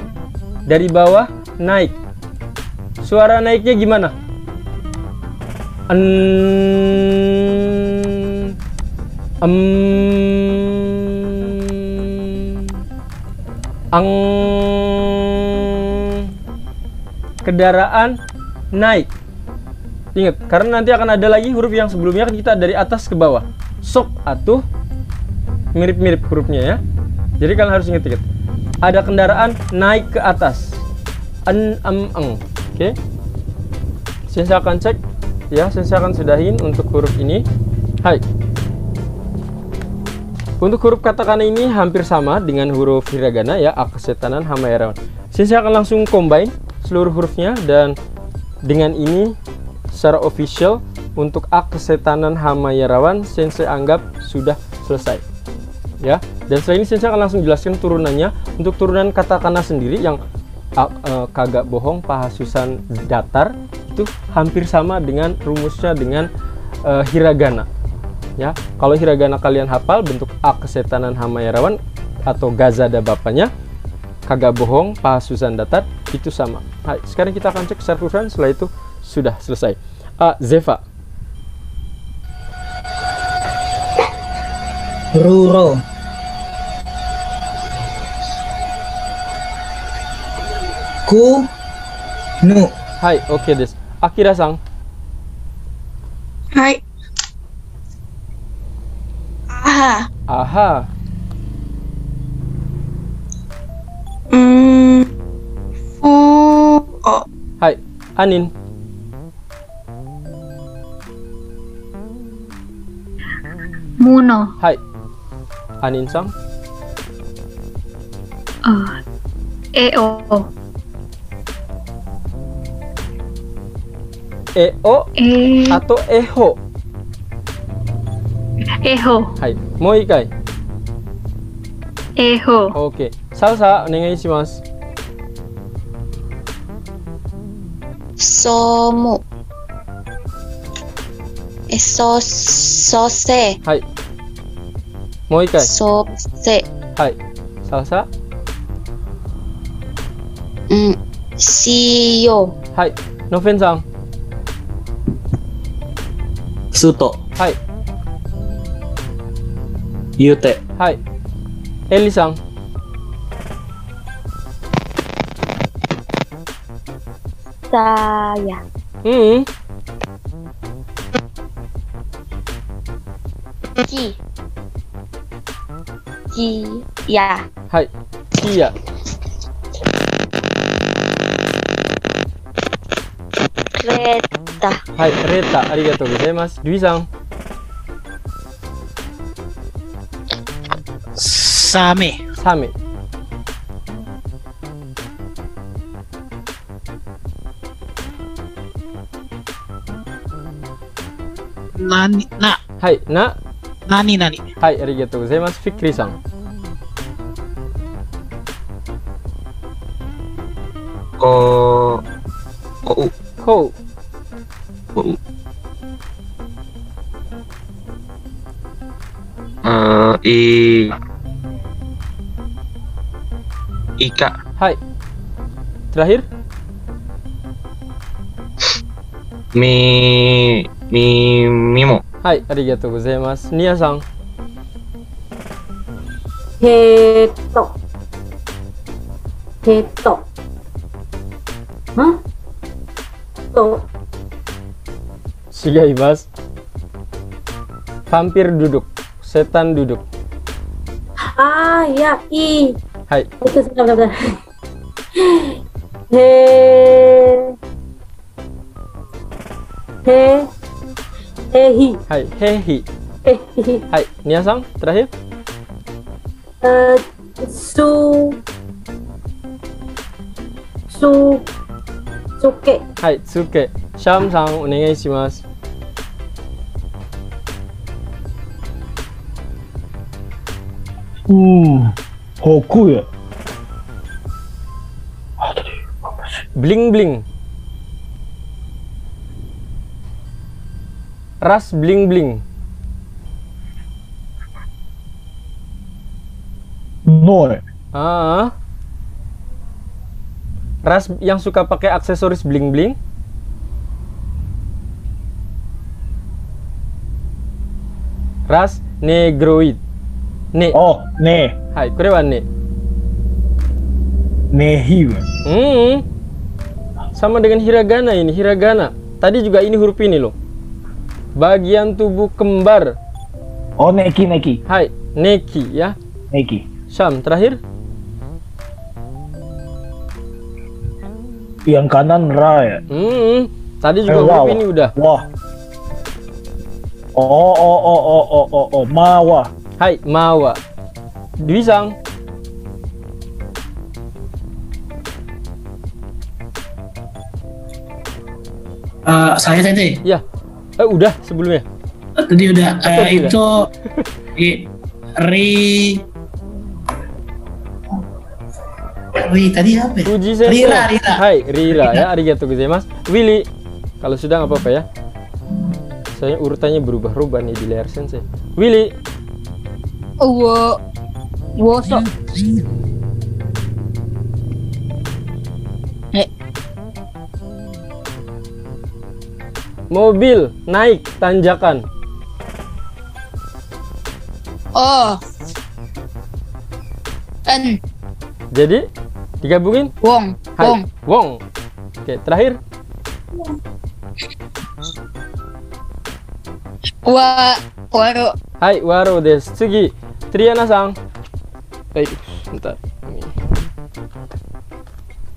dari bawah naik. Suara naiknya gimana? En, em, ang, kendaraan naik. Ingat, karena nanti akan ada lagi huruf yang sebelumnya kan kita dari atas ke bawah. Sok atau mirip-mirip hurufnya ya. Jadi kalian harus ingat-ingat. Ada kendaraan naik ke atas. En, em, eng. Oke. Saya akan cek ya, saya akan sudahin untuk huruf ini. Hai. Untuk huruf katakana ini hampir sama dengan huruf hiragana ya, akesetanan hamaerawan. Saya akan langsung combine seluruh hurufnya dan dengan ini secara official untuk akesetanan hamayarawan sensei anggap sudah selesai. Ya dan setelah ini sensei akan langsung jelaskan turunannya. Untuk turunan katakana sendiri yang uh, uh, kagak bohong pahasusan datar itu hampir sama dengan rumusnya dengan uh, hiragana. Ya kalau hiragana kalian hafal bentuk akesetanan hamayarawan atau gazada bapaknya kagak bohong pahasusan datar itu sama. Hai, sekarang kita akan cek secara setelah itu sudah selesai uh, Zeva Ruro. Ku. Nu. Hai, oke des. Akira sang. Hai. Aha. Aha. Hmm. Fu. Oh. Hai, Anin. Muna. Hi. Anin Sam? Uh, EO. EO? E... あと、えほ。えほ。はい。もう一回。エホ。OK。あさあ、お願いします。そうも。え、そう、そうせ。はい。もう一回。そうせ。はい。ささうん。しよう。はい。のふんさん。すうと。はい。ゆうて。はい。えりさん。さや。うん、うん。Atau EHO. Eho. Hai, mau ikai. Eho. Oke. Salsa, onegai shimasu. Somu. Eh, so, sose. Hai. Mau ikai. Sose. Hai. Salsa. Mm. Siyo. Hai. Noven sang. Suto. Hai. Yute. Hai. Eli sang. Saya. Hmm. Ji. Ji. Ya. Hai. Iya. Kereta. Hai, Reta. Arigatou gozaimasu. Dwi sang. Same. Same. Nani. Na. Hai, na. Nani nani. Hai, arigatou gozaimasu. Fikri sang. Ko. Kou. Kou. Kou. Eh, i. Ika. Hai. Terakhir. Mi. Mi. Mimo. Hai, arigatou gozaimasu. Nia sang. Heto. Heto. Hah? To. Shigaimasu. Vampir duduk. Setan duduk. Ah, ya, i. Hai. Itu sebentar, sebentar. He. He. Hehi. Hai, hehi. Hehi. Hai, Nia sang. Terakhir. Eh, su. Su. Suke. Hai, Tsuke. Sham sang, onegai shimasu. Uh, Hoku ya. Bling bling. Ras bling bling. No. Ah. Ras yang suka pakai aksesoris bling bling. Ras negroid. Ne. Oh, ne. Hai, kore wa ne. Nehi. Hmm. Sama dengan hiragana ini, hiragana. Tadi juga ini huruf ini loh. Bagian tubuh kembar. Oh, neki neki. Hai, neki ya. Neki. Syam, terakhir. Yang kanan ra ya. Hmm. Tadi juga Eh, wah, ini udah. Wah. Oh, oh, oh, oh, oh, oh, oh, mawa. Hai, mawa. Dwi sang. Eh, saya tadi Ya. Eh, udah sebelumnya. tadi udah eh, Atau tidak? itu i, ri Ri tadi apa ya? Sensei. Rira, Rira. Hai, Rira ya. Arigatou gozaimasu. Willy. Kalau sudah nggak apa-apa ya. Saya urutannya berubah-ubah nih di layar sensei. Willy. Wo. Woso. Mobil naik tanjakan. Oh. En. Jadi digabungin Wong. Hai. Wong. Wong. Oke, terakhir Wa waro. Hai, waro desu. Tsugi, Triana-san. Hai, bentar.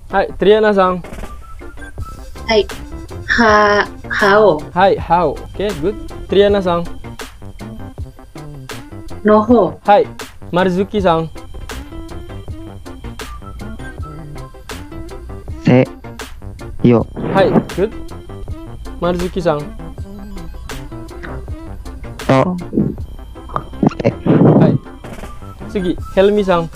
Hai, Triana-san. Hai. Ha, hao. Hai, how. Oke, good. Triana-san. Noho. Hai, Marzuki-san. Se. Yo. Hai, good. Marzuki-san. To. Se. Hai. Tsugi, Helmi-san.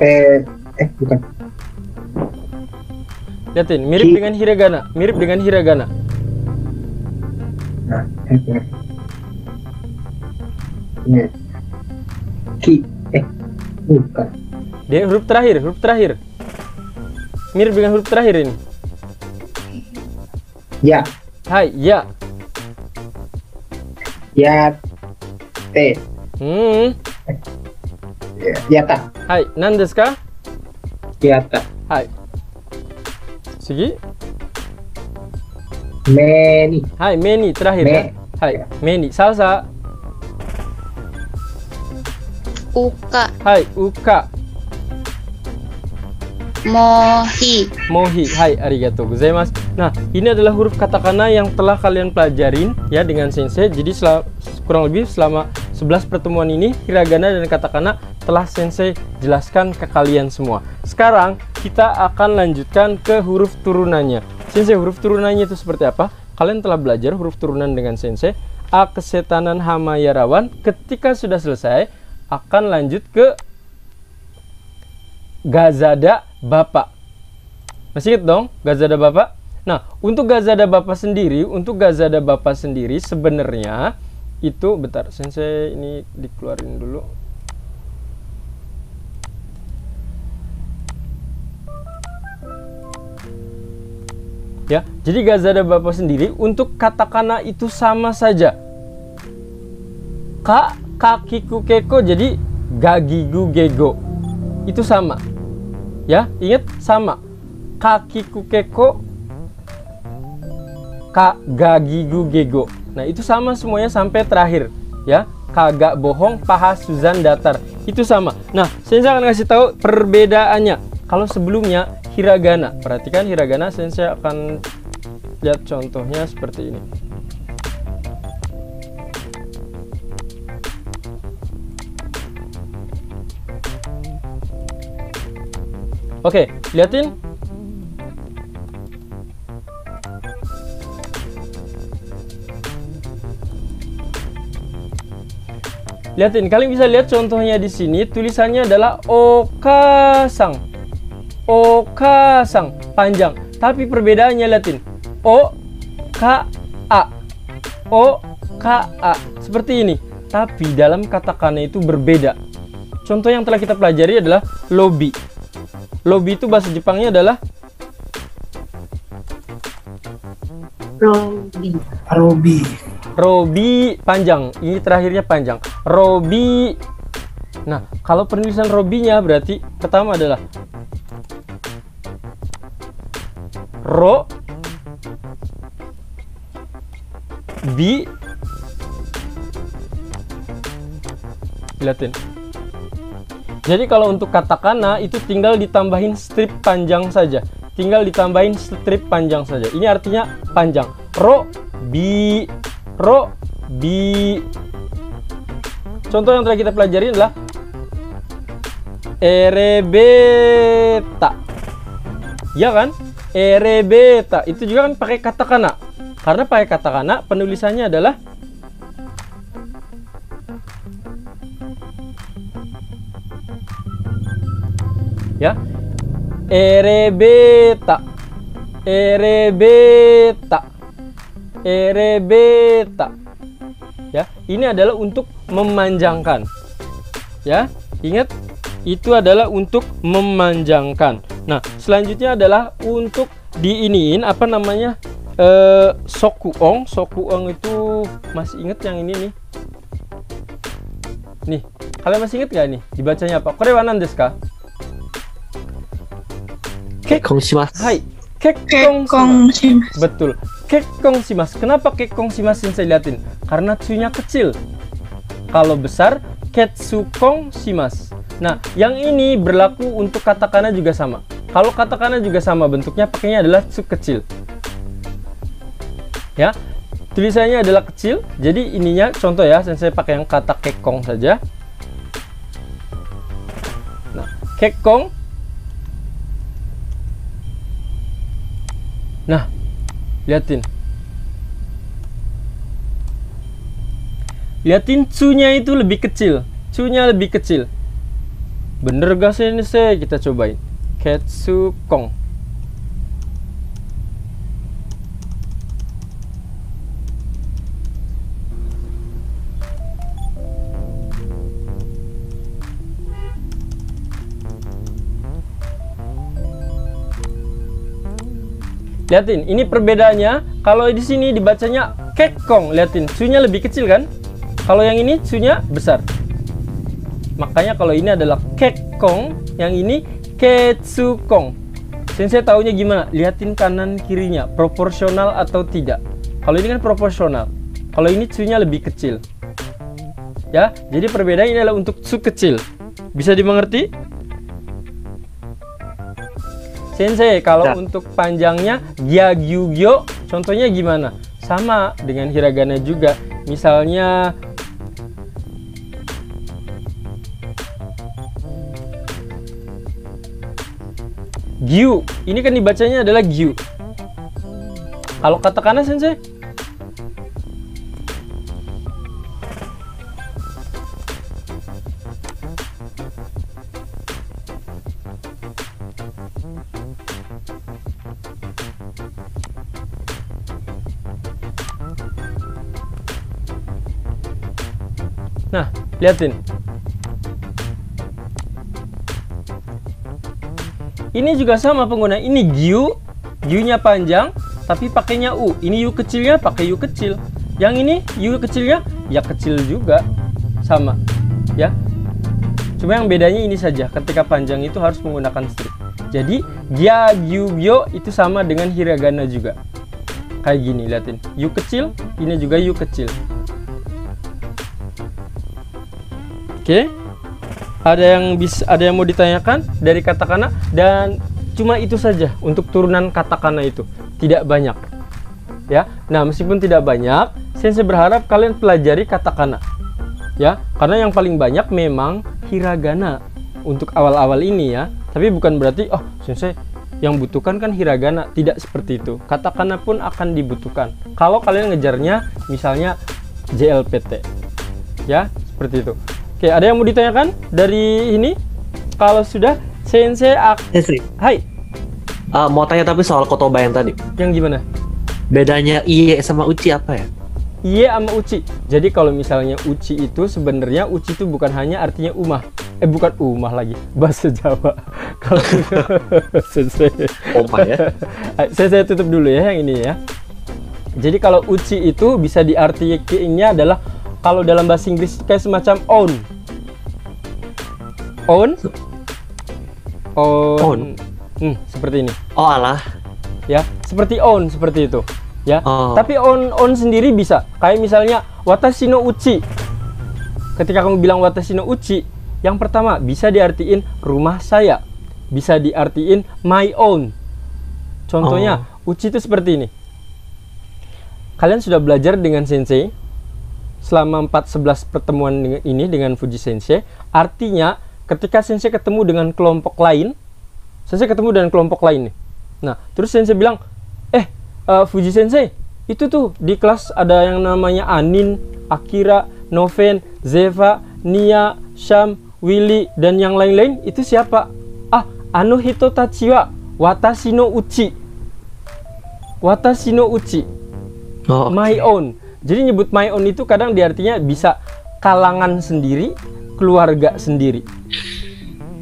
Eh, eh bukan. Lihatin, mirip Ki. dengan hiragana, mirip dengan hiragana. Nah, eh, bukan. Ini. Ki. Eh, bukan. Dia huruf terakhir, huruf terakhir. Mirip dengan huruf terakhir ini. Ya. Hai, ya. Ya. Te. Hmm. Ya, Yata. Hai, desu ka? Yata. Hai. Sugi? Many. Hai, many terakhir Me. ya. Hai, many. Salsa. Uka. Hai, uka. Mohi. Mohi. Hai, arigatou gozaimasu. Nah, ini adalah huruf katakana yang telah kalian pelajarin ya dengan sensei. Jadi sel- kurang lebih selama 11 pertemuan ini hiragana dan katakana telah sensei jelaskan ke kalian semua. Sekarang kita akan lanjutkan ke huruf turunannya. Sensei, huruf turunannya itu seperti apa? Kalian telah belajar huruf turunan dengan sensei. A kesetanan hama yarawan. Ketika sudah selesai, akan lanjut ke Gazada Bapak. Masih ingat dong Gazada Bapak? Nah, untuk Gazada Bapak sendiri, untuk Gazada Bapak sendiri sebenarnya itu bentar, sensei ini dikeluarin dulu. Ya, jadi Gazada Bapak sendiri untuk katakana itu sama saja. Ka kakiku keko jadi gagigu gego. Itu sama. Ya, ingat sama. Kakiku keko ka gagigu gego. Nah, itu sama semuanya sampai terakhir, ya. Kagak bohong, paha Suzan datar. Itu sama. Nah, saya akan kasih tahu perbedaannya. Kalau sebelumnya hiragana, perhatikan hiragana, saya akan lihat contohnya seperti ini. Oke, liatin. Liatin, kalian bisa lihat contohnya di sini. Tulisannya adalah okasang. Okasang, panjang. Tapi perbedaannya liatin. O K A. O K A. Seperti ini. Tapi dalam katakana itu berbeda. Contoh yang telah kita pelajari adalah lobby. Lobby itu bahasa Jepangnya adalah Robi. Robi. Robi panjang. Ini terakhirnya panjang. Robi. Nah, kalau penulisan Robinya berarti pertama adalah Ro Bi Lihatin. Jadi kalau untuk katakana itu tinggal ditambahin strip panjang saja. Tinggal ditambahin strip panjang saja. Ini artinya panjang. Ro bi ro bi. Contoh yang telah kita pelajari adalah erebeta. Ya kan? Erebeta. Itu juga kan pakai katakana. Karena pakai katakana penulisannya adalah ya. Erebeta. Erebeta. Erebeta. Ya ini adalah untuk memanjangkan. Ya ingat itu adalah untuk memanjangkan nah selanjutnya adalah untuk diiniin apa namanya eh sokuong sokuong itu masih ingat yang ini nih nih kalian masih ingat gak nih dibacanya apa korewanan desu ka Kekkong shimasu. Hai. Kekkong shimasu. Betul. Kekkong shimasu. Kenapa kekkong shimasu yang saya liatin? Karena tsunya kecil. Kalau besar, ketsukong shimasu. Nah, yang ini berlaku untuk katakana juga sama. Kalau katakana juga sama bentuknya pakainya adalah tsu kecil. Ya. Tulisannya adalah kecil. Jadi ininya contoh ya, saya pakai yang kata kekong saja. Nah, kekong Nah, liatin. Liatin tsunya itu lebih kecil. Tsunya lebih kecil. Bener gak sih ini saya? Kita cobain. Ketsukong. Liatin, ini perbedaannya. Kalau di sini dibacanya kekong, liatin, sunya lebih kecil kan? Kalau yang ini sunya besar. Makanya kalau ini adalah kekong, yang ini ketsukong. Sensei taunya gimana? Liatin kanan kirinya, proporsional atau tidak. Kalau ini kan proporsional. Kalau ini sunya lebih kecil. Ya, jadi perbedaan ini adalah untuk su kecil. Bisa dimengerti? Sensei, kalau Ya. untuk panjangnya Gyagyugyo, contohnya gimana? Sama dengan hiragana juga. Misalnya Gyu, ini kan dibacanya adalah Gyu. Kalau katakana Sensei? Nah, liatin. Ini juga sama pengguna. Ini gyu, gyu-nya panjang, tapi pakainya u. Ini u kecilnya pakai u kecil. Yang ini u kecilnya ya kecil juga, sama, ya. Cuma yang bedanya ini saja. Ketika panjang itu harus menggunakan strip. Jadi gya gyu gyo itu sama dengan hiragana juga. Kayak gini, liatin. U kecil, ini juga u kecil. Oke. Ada yang bisa ada yang mau ditanyakan dari katakana dan cuma itu saja untuk turunan katakana itu. Tidak banyak. Ya. Nah, meskipun tidak banyak, Sensei berharap kalian pelajari katakana. Ya, karena yang paling banyak memang hiragana untuk awal-awal ini ya. Tapi bukan berarti oh, Sensei yang butuhkan kan hiragana, tidak seperti itu. Katakana pun akan dibutuhkan. Kalau kalian ngejarnya misalnya JLPT. Ya, seperti itu. Oke, ada yang mau ditanyakan dari ini? Kalau sudah, Sensei ak Sensei. Hai. Ah, mau tanya tapi soal kotoba yang tadi. Yang gimana? Bedanya iye sama uci apa ya? Iye sama uci. Jadi kalau misalnya uci itu sebenarnya uci itu bukan hanya artinya umah. Eh bukan umah lagi, bahasa Jawa. Kalau Sensei. Omah ya. saya saya tutup dulu ya yang ini ya. Jadi kalau uci itu bisa diartikannya adalah kalau dalam bahasa Inggris kayak semacam own. Own? Own. Own. Hmm, seperti ini. Oh alah. Ya, seperti own seperti itu. Ya. Oh. Tapi own own sendiri bisa. Kayak misalnya watashi no uchi. Ketika kamu bilang watashi no uchi, yang pertama bisa diartiin rumah saya. Bisa diartiin my own. Contohnya, uchi itu seperti ini. Kalian sudah belajar dengan sensei selama 411 pertemuan dengan ini dengan Fuji Sensei. Artinya, ketika sensei ketemu dengan kelompok lain, sensei ketemu dengan kelompok lain nih. Nah, terus sensei bilang, "Eh, eh, Fuji Sensei, itu tuh di kelas ada yang namanya Anin, Akira, Noven, Zeva, Nia, Sham, Willy dan yang lain-lain itu siapa? Ah, Ano Hito Tachiwa Watashi no Uchi. Watashi no Uchi. Oh, my own. Jadi nyebut my own itu kadang diartinya bisa kalangan sendiri, keluarga sendiri.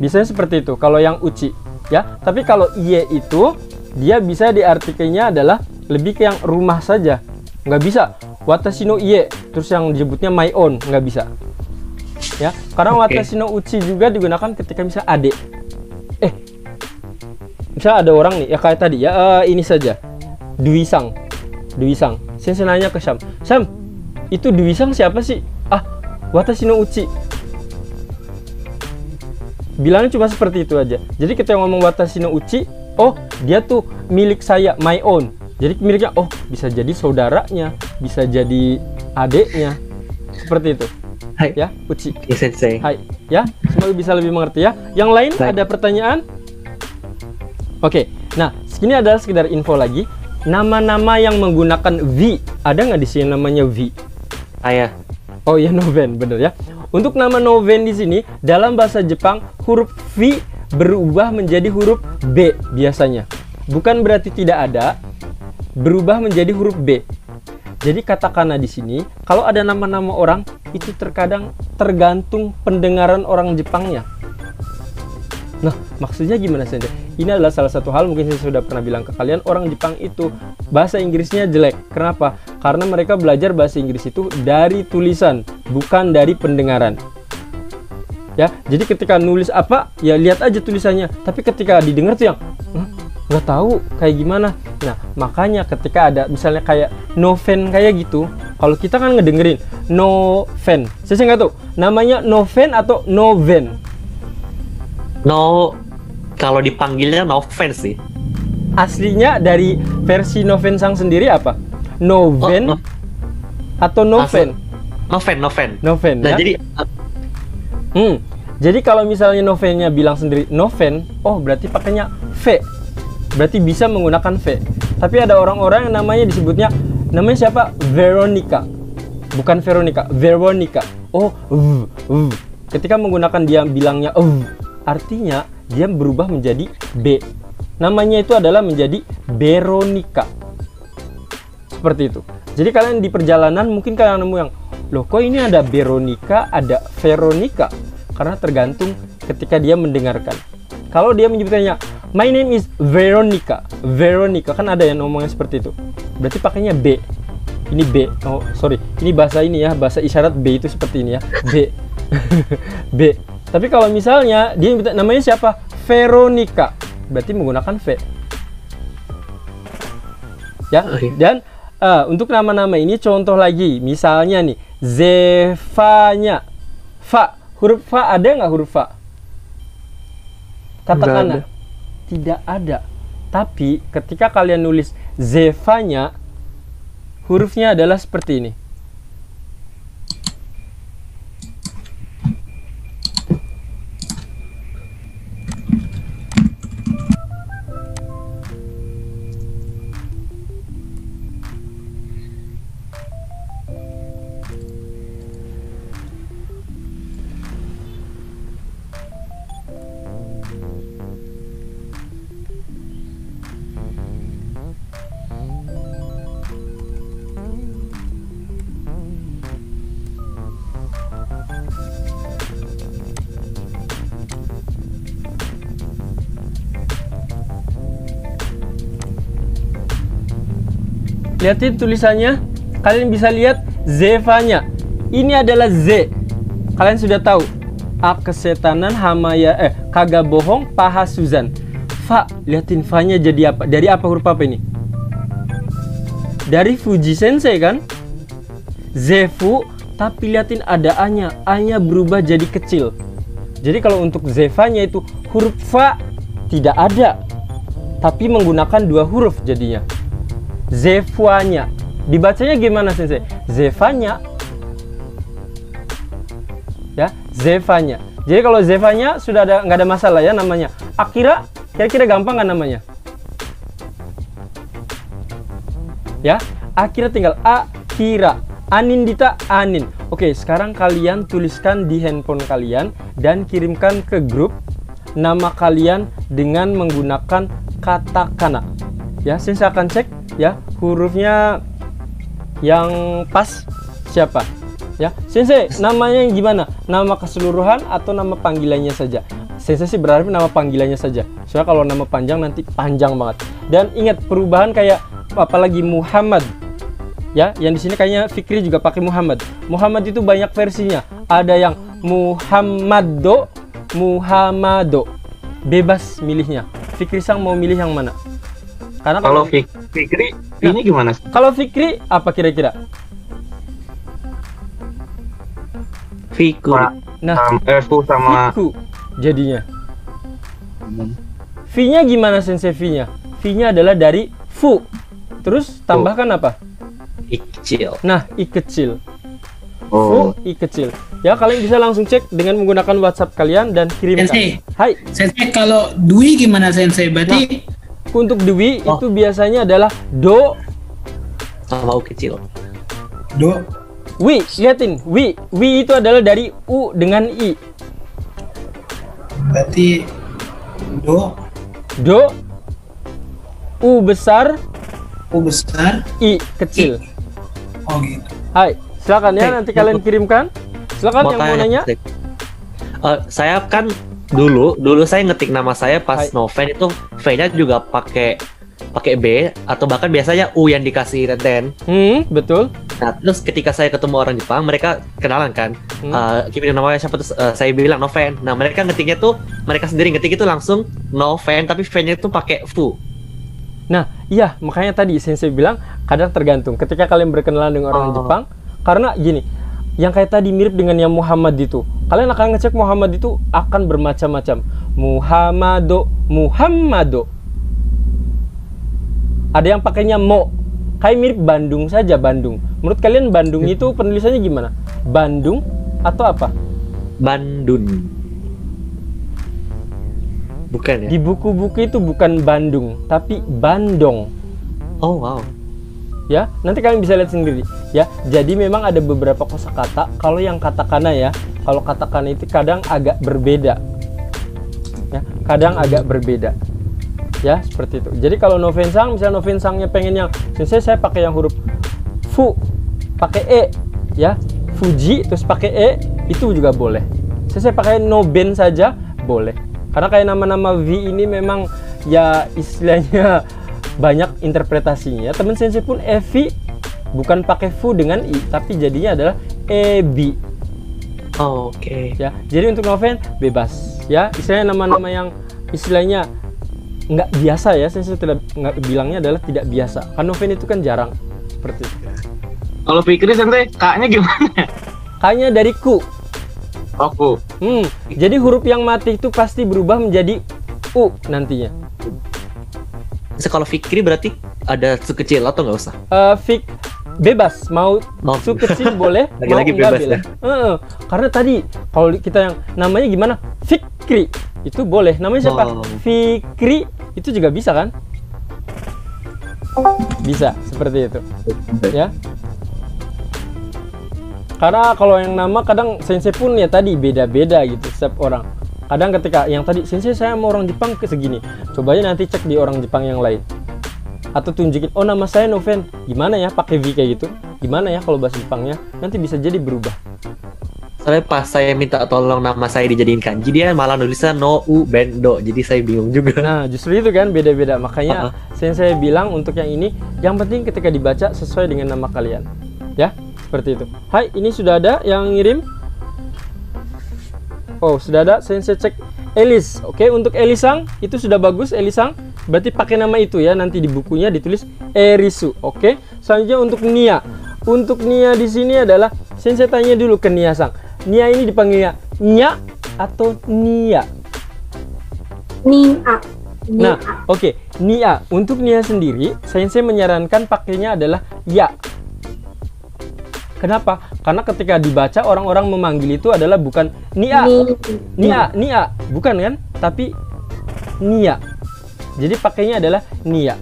Biasanya seperti itu kalau yang uci, ya. Tapi kalau iye itu dia bisa diartikannya adalah lebih ke yang rumah saja. Nggak bisa watashi no iye terus yang disebutnya my own nggak bisa. Ya, karena Oke. watashi no uchi juga digunakan ketika bisa adik. Eh, Misal ada orang nih, ya kayak tadi ya eh, ini saja. Dwi Sang. Sensei nanya ke Syam. Syam, itu Dwi Sang siapa sih? Ah, Watashi no Uchi. Bilangnya cuma seperti itu aja. Jadi kita ngomong Watashi no Uchi, oh dia tuh milik saya, my own. Jadi miliknya, oh bisa jadi saudaranya, bisa jadi adeknya, seperti itu. Hai. Ya, Uchi. Ya, Sensei. Hai. Ya, semoga bisa lebih mengerti ya. Yang lain ada pertanyaan? Oke, nah segini adalah sekedar info lagi. Nama-nama yang menggunakan V, ada nggak di sini namanya V? Ayah. Oh iya Noven, bener ya. Untuk nama Noven di sini dalam bahasa Jepang huruf V berubah menjadi huruf B biasanya. Bukan berarti tidak ada, berubah menjadi huruf B. Jadi katakana di sini kalau ada nama-nama orang itu terkadang tergantung pendengaran orang Jepangnya. Nah, maksudnya gimana saja? Ini adalah salah satu hal mungkin saya sudah pernah bilang ke kalian orang Jepang itu bahasa Inggrisnya jelek. Kenapa? Karena mereka belajar bahasa Inggris itu dari tulisan, bukan dari pendengaran. Ya, jadi ketika nulis apa, ya lihat aja tulisannya. Tapi ketika didengar tuh yang "Hah, nggak tahu kayak gimana. Nah, makanya ketika ada misalnya kayak noven kayak gitu, kalau kita kan ngedengerin noven, saya nggak tahu namanya noven atau noven. No, kalau dipanggilnya no offense sih. Aslinya dari versi Noven Sang sendiri apa? Noven Oh, no. atau Noven? Noven, Noven. Noven. Nah, ya? jadi Hmm. Jadi kalau misalnya Novennya bilang sendiri Noven, oh berarti pakainya V. Berarti bisa menggunakan V. Tapi ada orang-orang yang namanya disebutnya namanya siapa? Veronica. Bukan Veronica, Veronica. Oh, v, v. Ketika menggunakan dia bilangnya v, artinya dia berubah menjadi B. Namanya itu adalah menjadi Veronica. Seperti itu. Jadi kalian di perjalanan mungkin kalian nemu yang loh kok ini ada Veronica, ada Veronica karena tergantung ketika dia mendengarkan. Kalau dia menyebutkannya my name is Veronica, Veronica kan ada yang ngomongnya seperti itu. Berarti pakainya B. Ini B. Oh, sorry. Ini bahasa ini ya, bahasa isyarat B itu seperti ini ya. B. B. Tapi kalau misalnya dia minta namanya siapa? Veronica. Berarti menggunakan V. Ya. Dan eh, untuk nama-nama ini contoh lagi. Misalnya nih, Zevanya. Fa, huruf fa ada nggak huruf fa? Katakanlah tidak ada. Tapi ketika kalian nulis Zevanya, hurufnya adalah seperti ini. Lihatin tulisannya. Kalian bisa lihat Zevanya. Ini adalah Z. Kalian sudah tahu. A kesetanan Hamaya eh kagak bohong paha Suzan. Fa, liatin fa-nya jadi apa? Dari apa huruf apa ini? Dari Fuji Sensei kan? Zefu, tapi liatin ada A-nya. A-nya berubah jadi kecil. Jadi kalau untuk Zevanya itu huruf fa tidak ada. Tapi menggunakan dua huruf jadinya. Zefuanya. Dibacanya gimana Sensei? Zevanya. Ya, Zevanya. Jadi kalau Zevanya sudah ada nggak ada masalah ya namanya. Akira kira-kira gampang kan namanya? Ya, Akira tinggal Akira. Anindita Anin. Oke, sekarang kalian tuliskan di handphone kalian dan kirimkan ke grup nama kalian dengan menggunakan katakana. Ya, saya akan cek ya hurufnya yang pas siapa? Ya sensei namanya gimana? Nama keseluruhan atau nama panggilannya saja? Sensei sih berharap nama panggilannya saja. Soalnya kalau nama panjang nanti panjang banget. Dan ingat perubahan kayak apalagi Muhammad. Ya yang di sini kayaknya Fikri juga pakai Muhammad. Muhammad itu banyak versinya. Ada yang Muhammado Muhammado. Bebas milihnya. Fikri Sang mau milih yang mana? Karena Kalau Fik Fikri, ini gimana? kalau Fikri apa kira-kira? Fiku. Nah, eh, Fu sama Fiku jadinya. V-nya gimana sensei V-nya? V-nya adalah dari Fu. Terus tambahkan apa? I kecil. Nah, I kecil. Oh. Fu, I kecil. Ya, kalian bisa langsung cek dengan menggunakan WhatsApp kalian dan kirimkan. Sensei. Hai. Sensei kalau Dwi gimana Sensei? Berarti Untuk Dwi Oh. itu biasanya adalah do Sama U kecil. do wi. Lihatin, wi. Wi itu adalah dari u dengan i. berarti do Do u besar, U besar. i kecil. Oh gitu. Hai, silakan ya Hey, nanti kalian kirimkan. Silakan yang mau nanya. Eh, saya kan dulu dulu saya ngetik nama saya pas Noven itu V-nya juga pakai pakai B atau bahkan biasanya U yang dikasih Renten. Hmm, betul. Nah, terus ketika saya ketemu orang Jepang, mereka kenalan kan. Hmm. Gimana namanya siapa terus eh, saya bilang Noven. Nah, mereka ngetiknya tuh mereka sendiri ngetik itu langsung Noven tapi V-nya itu pakai Fu. Nah, iya makanya tadi sensei bilang kadang tergantung. Ketika kalian berkenalan dengan orang Oh. Jepang, karena gini, yang kayak tadi mirip dengan yang Muhammad itu. Kalian akan ngecek Muhammad itu akan bermacam-macam. Muhammado, Muhammado. Ada yang pakainya mo. Kayak mirip Bandung saja Bandung. Menurut kalian Bandung itu penulisannya gimana? Bandung atau apa? Bandung. Bukan ya? Di buku-buku itu bukan Bandung, tapi Bandung. Oh wow. Ya nanti kalian bisa lihat sendiri. Ya jadi memang ada beberapa kosakata. Kalau yang katakana ya kalau katakana itu kadang agak berbeda. Ya kadang agak berbeda. Ya seperti itu. Jadi kalau novensang misalnya novensangnya pengen yang sensei saya pakai yang huruf fu pakai e ya fuji terus pakai e itu juga boleh. Saya pakai noben saja boleh. Karena kayak nama-nama V ini memang ya istilahnya banyak interpretasinya. Temen sensei pun Evi bukan pakai fu dengan i, tapi jadinya adalah ebi. Oh, Oke. Ya, jadi untuk noven bebas. Ya, istilahnya nama-nama yang istilahnya nggak biasa ya. Sensei tidak nggak bilangnya adalah tidak biasa. Kan noven itu kan jarang seperti itu. Kalau Fikri santai, kaknya gimana? Kayaknya dari ku. Aku. Hmm, jadi huruf yang mati itu pasti berubah menjadi u nantinya. Kalau Fikri berarti ada su kecil atau nggak usah? Eh, fik bebas. Mau su kecil boleh mau Lagi-lagi enggak bebas boleh. Heeh. karena tadi kalau kita yang namanya gimana? Fikri itu boleh. Namanya siapa? Oh. Fikri itu juga bisa kan? Bisa seperti itu. Ya. Karena kalau yang nama kadang sensei pun ya tadi beda-beda gitu setiap orang kadang ketika yang tadi sensei saya mau orang Jepang ke segini. Coba aja nanti cek di orang Jepang yang lain. Atau tunjukin oh nama saya Noven. Gimana ya pakai V kayak gitu? Gimana ya kalau bahasa Jepangnya? Nanti bisa jadi berubah. Soalnya pas saya minta tolong nama saya dijadiin kanji dia malah nulisnya no u bendo jadi saya bingung juga. nah justru itu kan beda-beda. Makanya sensei bilang untuk yang ini yang penting ketika dibaca sesuai dengan nama kalian. Ya seperti itu. Hai ini sudah ada yang ngirim Oh sudah ada? Sensei cek Elis. Oke untuk Elisang itu sudah bagus Elisang. Berarti pakai nama itu ya nanti di bukunya ditulis Erisu. Oke selanjutnya untuk Nia. Untuk Nia di sini adalah sensei tanya dulu ke Nia Sang. Nia ini dipanggilnya Nya atau Nia? Nia. Nah, oke, Nia. Untuk Nia sendiri, sensei menyarankan pakainya adalah ya. Kenapa? Karena ketika dibaca orang-orang memanggil itu adalah bukan Nia. Ni- Nia, Nia, bukan kan? Tapi Nia. Jadi pakainya adalah Nia.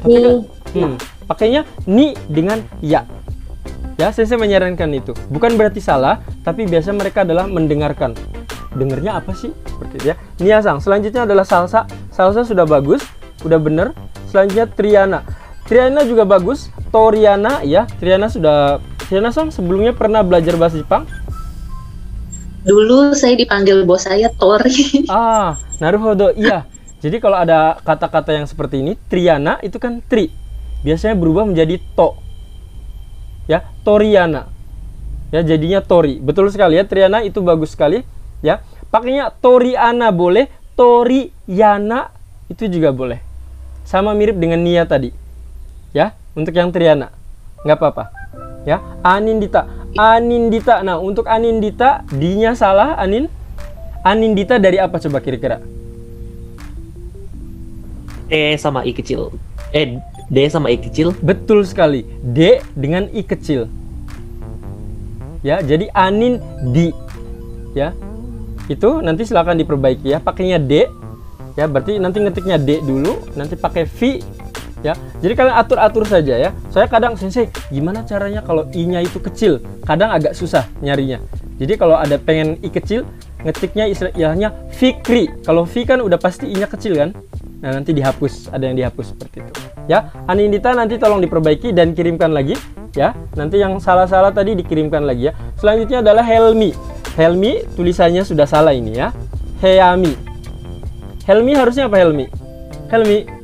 Tapi Ni. kan- hmm, pakainya ni dengan ya. Ya, sensei menyarankan itu. Bukan berarti salah, tapi biasa mereka adalah mendengarkan. Dengernya apa sih? Seperti itu ya. Nia Sang. Selanjutnya adalah salsa. Salsa sudah bagus, udah bener. Selanjutnya Triana. Triana juga bagus. Toriana ya. Triana sudah Triana Sang sebelumnya pernah belajar bahasa Jepang? Dulu saya dipanggil bos saya Tori. Ah, naruhodo. Iya. Jadi kalau ada kata-kata yang seperti ini, Triana itu kan tri. Biasanya berubah menjadi to. Ya, Toriana. Ya, jadinya Tori. Betul sekali ya, Triana itu bagus sekali. Ya, pakainya Toriana boleh, Toriana itu juga boleh. Sama mirip dengan Nia tadi. Ya, untuk yang Triana. nggak apa-apa. Ya, Anindita. Anindita. Nah, untuk Anindita, D-nya salah, Anin. Anindita dari apa coba kira-kira? E sama I kecil. Eh, D sama I kecil. Betul sekali. D dengan I kecil. Ya, jadi Anin di. Ya. Itu nanti silakan diperbaiki ya. Pakainya D. Ya, berarti nanti ngetiknya D dulu, nanti pakai V ya. Jadi kalian atur-atur saja ya. Saya kadang sensei, gimana caranya kalau I-nya itu kecil? Kadang agak susah nyarinya. Jadi kalau ada pengen I kecil, ngetiknya istilahnya Fikri. Kalau V kan udah pasti I-nya kecil kan? Nah, nanti dihapus, ada yang dihapus seperti itu. Ya, Anindita nanti tolong diperbaiki dan kirimkan lagi ya. Nanti yang salah-salah tadi dikirimkan lagi ya. Selanjutnya adalah Helmi. Helmi tulisannya sudah salah ini ya. Heami. Helmi harusnya apa Helmi? Helmi.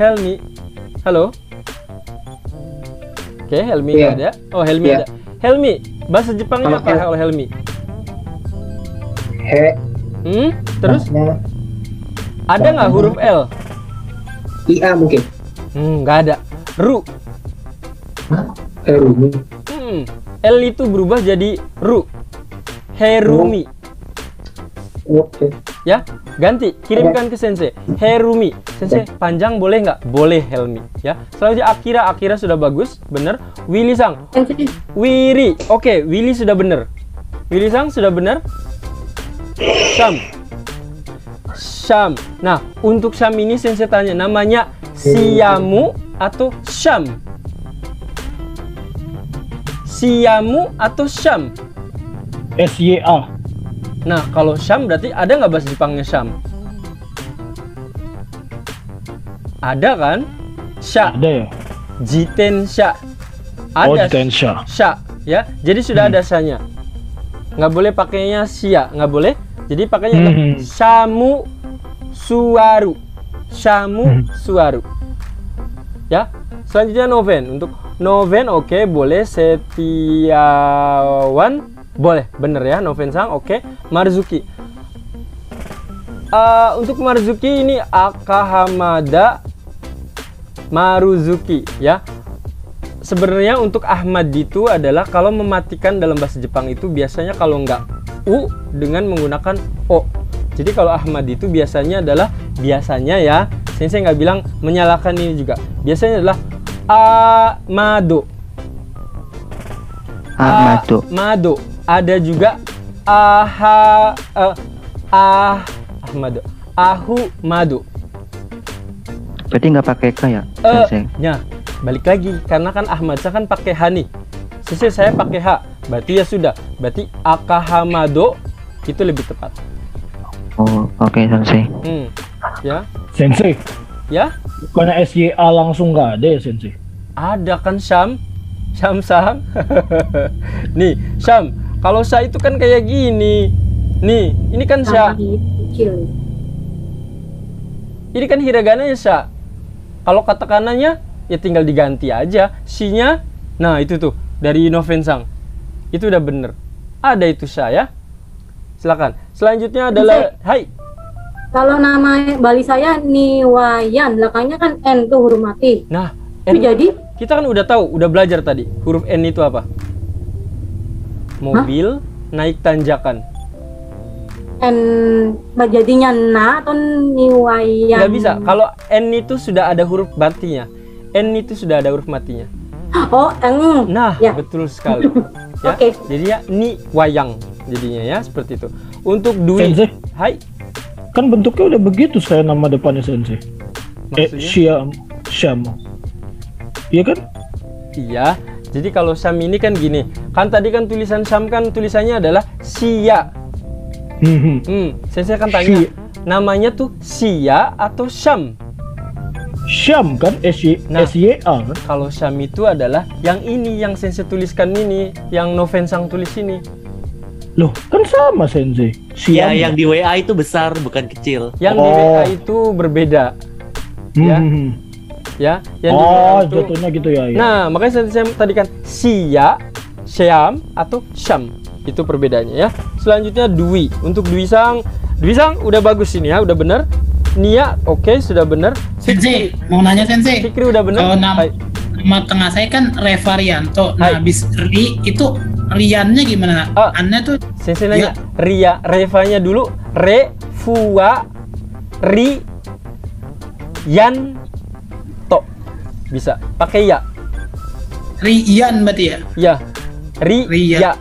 Helmi. Halo. Oke, Helmi Iya. nggak ada. Oh, Helmi Iya. ada. Helmi, bahasa Jepangnya apa kalau Helmi? He. Hmm, terus ada nggak huruf L? IA mungkin. Hmm, nggak ada. Ru. Herumi. Hmm, L itu berubah jadi ru. Herumi. Oke. Ya, ganti. Kirimkan ke Sensei. Herumi. Sensei, panjang boleh nggak? Boleh Helmi. Ya. Selanjutnya Akira. Akira sudah bagus, bener. Willy Sang. Wiri. Oke, Willy sudah bener. Willy Sang sudah bener. Syam. Syam. Nah, untuk Syam ini Sensei tanya namanya Siamu atau Syam? Siamu atau Syam? SYA. Nah, kalau Syam berarti ada nggak bahasa Jepangnya Syam? Ada kan? Sya. Ada ya? Jitensha. Oh, Ada. Jitensha. Sya, ya. Jadi sudah ada sanya. Nggak boleh pakainya sia, nggak boleh. Jadi pakainya Hmm. Shamu Suaru. Shamu Suaru. Ya. Selanjutnya Noven. Untuk Noven oke, boleh Setiawan boleh, bener ya Noven Sang oke. Marzuki. Eh, untuk Marzuki ini Akahamada Maruzuki ya. Sebenarnya untuk Ahmad itu adalah kalau mematikan dalam bahasa Jepang itu biasanya kalau nggak u dengan menggunakan o. Jadi kalau Ahmad itu biasanya adalah biasanya ya, saya nggak bilang menyalahkan ini juga. Biasanya adalah Amado. Amado. Amado. Ada juga aha eh, ah Ahmado. Ahu Mado. Berarti nggak pakai K ya, Eh, Sensei? ya, balik lagi karena kan Ahmad saya kan pakai H nih. Sisi saya pakai H. Berarti ya sudah. Berarti Akahamado itu lebih tepat. Oh, oke Sensei. Hmm. Ya. Sensei. Ya, Bukannya SYA langsung nggak ada ya Sensei? ada kan Syam. Syam Syam. nih, Syam. Kalau Syah itu kan kayak gini. Nih, ini kan. Kecil. Ini kan hiragananya Syah. Kalau katakanannya ya tinggal diganti aja. Si-nya nah itu tuh dari Novensang. Itu udah bener. Ada itu Syah ya. Silakan. Selanjutnya adalah Hai. Kalau nama Bali saya Niwayan, belakangnya kan N tuh huruf mati. Nah, Tapi jadi kita kan udah tahu, udah belajar tadi. Huruf N itu apa? Mobil naik tanjakan. N jadinya na atau Niwayan? Nggak bisa. Kalau N itu sudah ada huruf matinya. N itu sudah ada huruf matinya. Oh, eng. Nah, Ya. betul sekali. ya. Oke. Jadi ya ni wayang jadinya ya seperti itu. Untuk Dwi. Sensei. Hai. Kan bentuknya udah begitu saya nama depannya Sensei. Eh, Maksudnya? Syam. Syam. Iya kan? Iya. Jadi kalau Syam ini kan gini. Kan tadi kan tulisan Syam kan tulisannya adalah Sia. Hmm. Hmm, saya kan tanya. Namanya tuh Sia atau Syam? Syam kan SY, Nah, SYA kan? Kalau Syam itu adalah yang ini yang Sensei tuliskan ini, yang Novensang tulis ini. Loh, kan sama Sensei. Ya, Syam. yang di WA itu besar bukan kecil. Yang di WA itu berbeda. Ya. Hmm. Ya, yang di oh, itu jatuhnya gitu ya. ya. Nah, makanya saya, saya tadi kan Sia, Syam atau Syam. Itu perbedaannya ya. Selanjutnya Dwi. Untuk Dwi Sang Bisang udah bagus ini ya, udah bener. Nia oke sudah bener. Sensei, mau nanya Sensei. Fikri udah bener. Kalau nama, nama tengah saya kan Revarianto. Nah, habis Ri itu Riannya gimana? Ah. Annya tuh Sensei nanya, Ria, Revanya dulu, Re, Fua, Ri, Yan. Bisa. Pakai ya. Rian berarti ya? Ya. Ri, ya.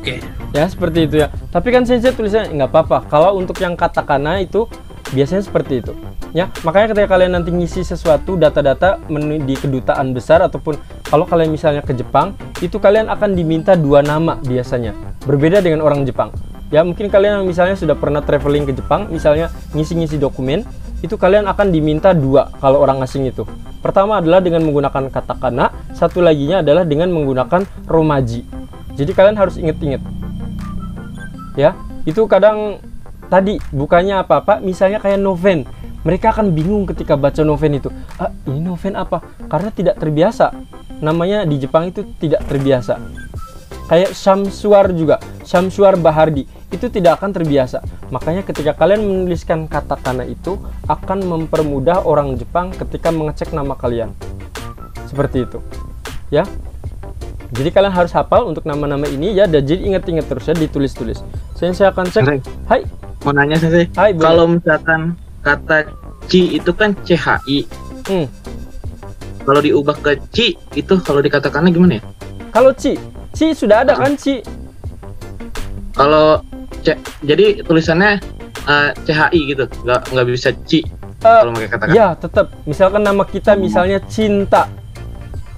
Oke. Ya, seperti itu ya. Tapi kan sensei tulisannya nggak apa-apa. Kalau untuk yang katakana itu biasanya seperti itu. Ya, makanya ketika kalian nanti ngisi sesuatu data-data di kedutaan besar ataupun kalau kalian misalnya ke Jepang, itu kalian akan diminta dua nama biasanya. Berbeda dengan orang Jepang. Ya, mungkin kalian misalnya sudah pernah traveling ke Jepang, misalnya ngisi-ngisi dokumen, itu kalian akan diminta dua kalau orang asing itu. Pertama adalah dengan menggunakan katakana, satu laginya adalah dengan menggunakan romaji. Jadi kalian harus inget-inget. Ya, itu kadang tadi bukannya apa-apa, misalnya kayak noven. Mereka akan bingung ketika baca noven itu. Ah, ini noven apa? Karena tidak terbiasa. Namanya di Jepang itu tidak terbiasa. Kayak Syamsuar juga, Syamsuar Bahardi itu tidak akan terbiasa. Makanya ketika kalian menuliskan katakana itu akan mempermudah orang Jepang ketika mengecek nama kalian. Seperti itu. Ya. Jadi kalian harus hafal untuk nama-nama ini ya dan jadi ingat-ingat terus ya ditulis-tulis. Saya saya akan cek. Hai. Mau nanya Sensei, Hai, boleh. kalau misalkan kata ci itu kan CHI. Hmm. Kalau diubah ke ci itu kalau dikatakannya gimana ya? Kalau Ci, Ci sudah ada kan Ci? Kalau C, jadi tulisannya eh, CHI gitu, nggak nggak bisa ci Eh, kalau pakai kata-kata. Ya, tetap. Misalkan nama kita misalnya Cinta.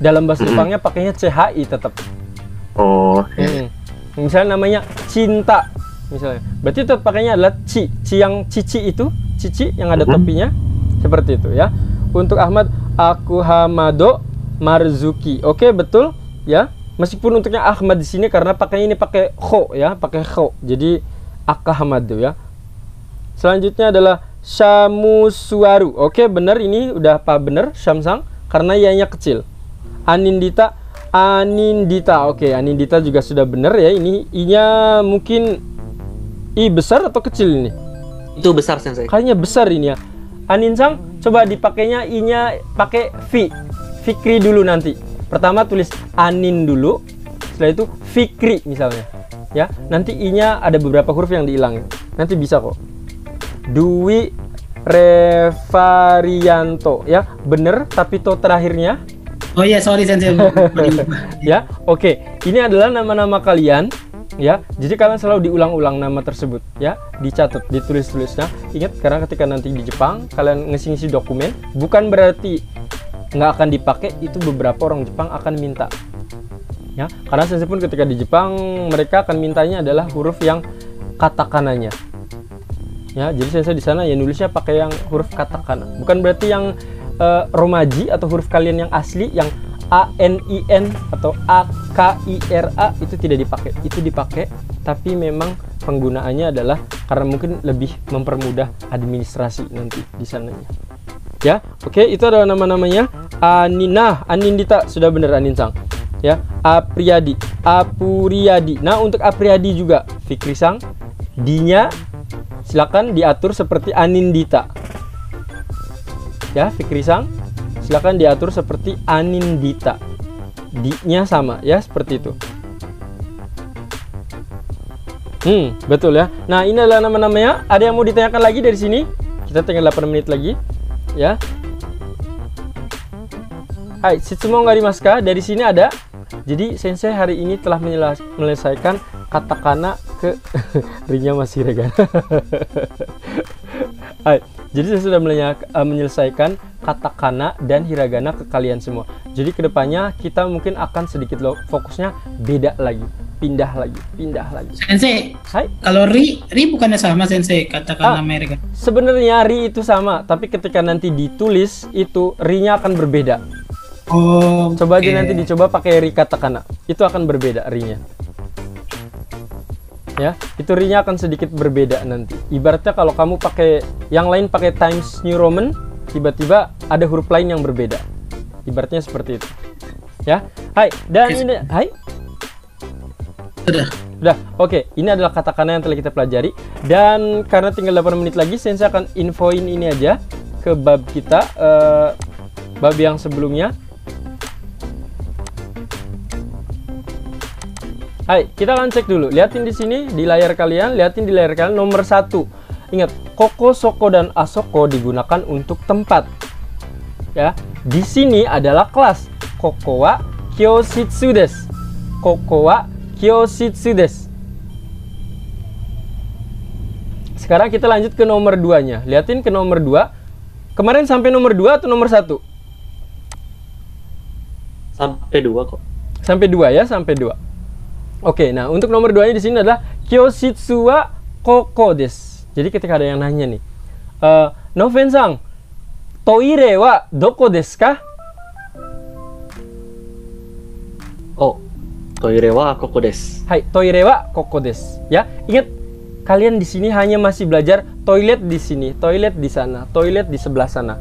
Dalam bahasa Mm-mm. Jepangnya pakainya CHI tetap. Oh, Mm. Misalnya namanya Cinta misalnya. Berarti tetap pakainya adalah Ci. Ci yang Cici itu, Cici yang ada topinya. Seperti itu ya. Untuk Ahmad Akuhamado Marzuki. Oke, betul ya. Meskipun untuknya Ahmad di sini karena pakai ini pakai kho ya, pakai kho. Jadi Akahamado ya. Selanjutnya adalah Shamusuaru. Oke, benar ini udah apa benar Syamsang karena ianya kecil. Anindita Anindita. Oke, Anindita juga sudah benar ya. Ini i-nya mungkin i besar atau kecil ini? Itu besar sensei. Kayaknya besar ini ya. Aninsang, coba dipakainya i-nya pakai fi. Fikri dulu nanti. Pertama tulis Anin dulu. Setelah itu Fikri misalnya. Ya, nanti i-nya ada beberapa huruf yang dihilangin. Nanti bisa kok. Dwi Revarianto ya bener tapi to terakhirnya Oh iya, sorry Sensei. ya oke ini adalah nama-nama kalian ya jadi kalian selalu diulang-ulang nama tersebut ya dicatat ditulis-tulisnya ingat karena ketika nanti di Jepang kalian ngisi-ngisi dokumen bukan berarti nggak akan dipakai itu beberapa orang Jepang akan minta. Ya karena saya pun ketika di Jepang mereka akan mintanya adalah huruf yang katakananya. Ya jadi saya di sana ya nulisnya pakai yang huruf katakana. Bukan berarti yang eh, romaji atau huruf kalian yang asli yang A N I N atau A K I R A itu tidak dipakai. Itu dipakai tapi memang penggunaannya adalah karena mungkin lebih mempermudah administrasi nanti di sananya ya oke itu adalah nama-namanya. Anina Anindita. Sudah benar Aninsang. Ya Apriyadi Apuriyadi nah untuk Apriyadi juga Fikri Sang. Dinya silakan diatur seperti Anindita. Ya Fikri Sang silakan diatur seperti Anindita. Di-nya sama ya seperti itu. Hmm, betul ya. Nah, ini adalah nama-namanya. Ada yang mau ditanyakan lagi dari sini? Kita tinggal 8 menit lagi. Ya. Hai, Shitsumo Garimaska. Dari sini ada. Jadi, Sensei hari ini telah menyelesaikan katakana ke rinya masih regan. Hai, jadi saya sudah eh, menyelesaikan katakana dan hiragana ke kalian semua. Jadi ke depannya kita mungkin akan sedikit fokusnya beda lagi, pindah lagi, pindah lagi. Sensei, Hai. kalau Ri, Ri bukannya sama Sensei katakan Ah. Amerika. Sebenarnya ri itu sama, tapi ketika nanti ditulis itu ri-nya akan berbeda. Oh. Coba aja oke. nanti dicoba pakai ri katakana. Itu akan berbeda ri-nya. Ya, itu ri-nya akan sedikit berbeda nanti. Ibaratnya kalau kamu pakai yang lain pakai Times New Roman, tiba-tiba ada huruf lain yang berbeda. Ibaratnya seperti itu. Ya. Hai, dan ini hai. Sudah. Udah, oke. Ini adalah katakana yang telah kita pelajari. Dan karena tinggal 8 menit lagi, Sensei akan infoin ini aja ke bab kita. eh, bab yang sebelumnya. Hai, kita akan cek dulu. Liatin di sini di layar kalian, liatin di layar kalian nomor satu. Ingat, koko, soko, dan asoko digunakan untuk tempat. Ya, di sini adalah kelas. Koko wa kyoshitsu desu. Koko wa kyoshitsu desu. Sekarang kita lanjut ke nomor 2-nya. Liatin ke nomor 2. Kemarin sampai nomor 2 atau nomor 1? Sampai dua kok. Sampai 2 ya, sampai 2. Oke, nah untuk nomor 2 nya di sini adalah Kyoshitsu wa koko desu. Jadi ketika ada yang nanya nih, eh Noven-san, toire wa doko desu ka? Oh, toire wa koko desu. Hai, toire wa koko desu. Ya, ingat kalian di sini hanya masih belajar toilet di sini, toilet di sana, toilet di sebelah sana.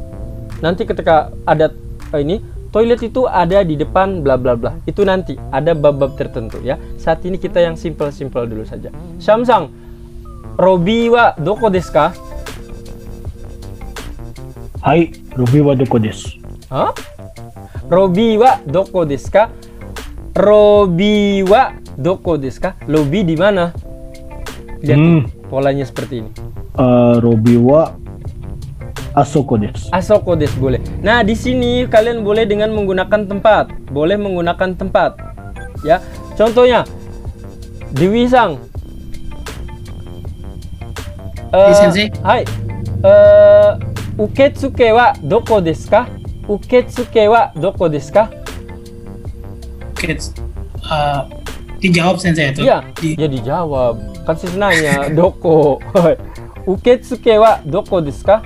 Nanti ketika ada eh, ini toilet itu ada di depan bla bla bla. Itu nanti ada bab-bab tertentu ya. Saat ini kita yang simple-simple dulu saja. Samsung, Robi wa doko desu ka? Hai, Ruby wa doko desu. Hah? Robi wa doko desu ka? Robi wa doko desu ka? Lobby di mana? Lihat Hmm. polanya seperti ini. Eh, Ruby wa asoko desu. Asoko des boleh. Nah, di sini kalian boleh dengan menggunakan tempat. Boleh menggunakan tempat. Ya. Contohnya Dewi Sang. Eh, Hey, Sensei. Hai. Eh, uketsuke wa doko desu ka? Uketsuke wa doko desu ka? Oke, eh, dijawab sensei itu. Iya, ya dijawab. Kan sih nanya doko. Uketsuke wa doko desu ka?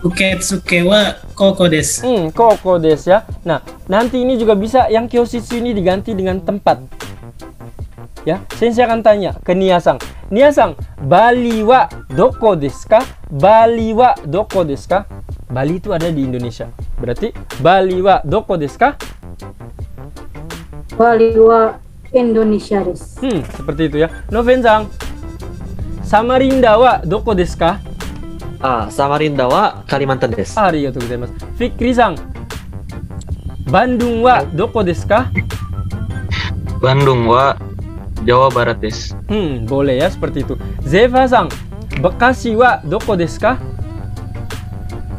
Uketsuke wa koko desu. Hmm, koko des ya. Nah, nanti ini juga bisa yang kyoshitsu ini diganti dengan tempat. Ya, sensei akan tanya ke Niasang. Niasang, Bali wa doko desu ka? Bali wa doko desu ka? Bali itu ada di Indonesia. Berarti Bali wa doko desu ka? Bali wa Indonesia desu. Hmm, seperti itu ya. Noven-sang, Samarinda wa doko desu ka? Ah, Samarinda wa Kalimantan desu. Arigatou gozaimasu. Fikri-sang, Bandung wa doko desu ka? Bandung wa Jawa Barat des. Hmm, boleh ya seperti itu. Zeva-sang, Bekasi wa doko desu ka?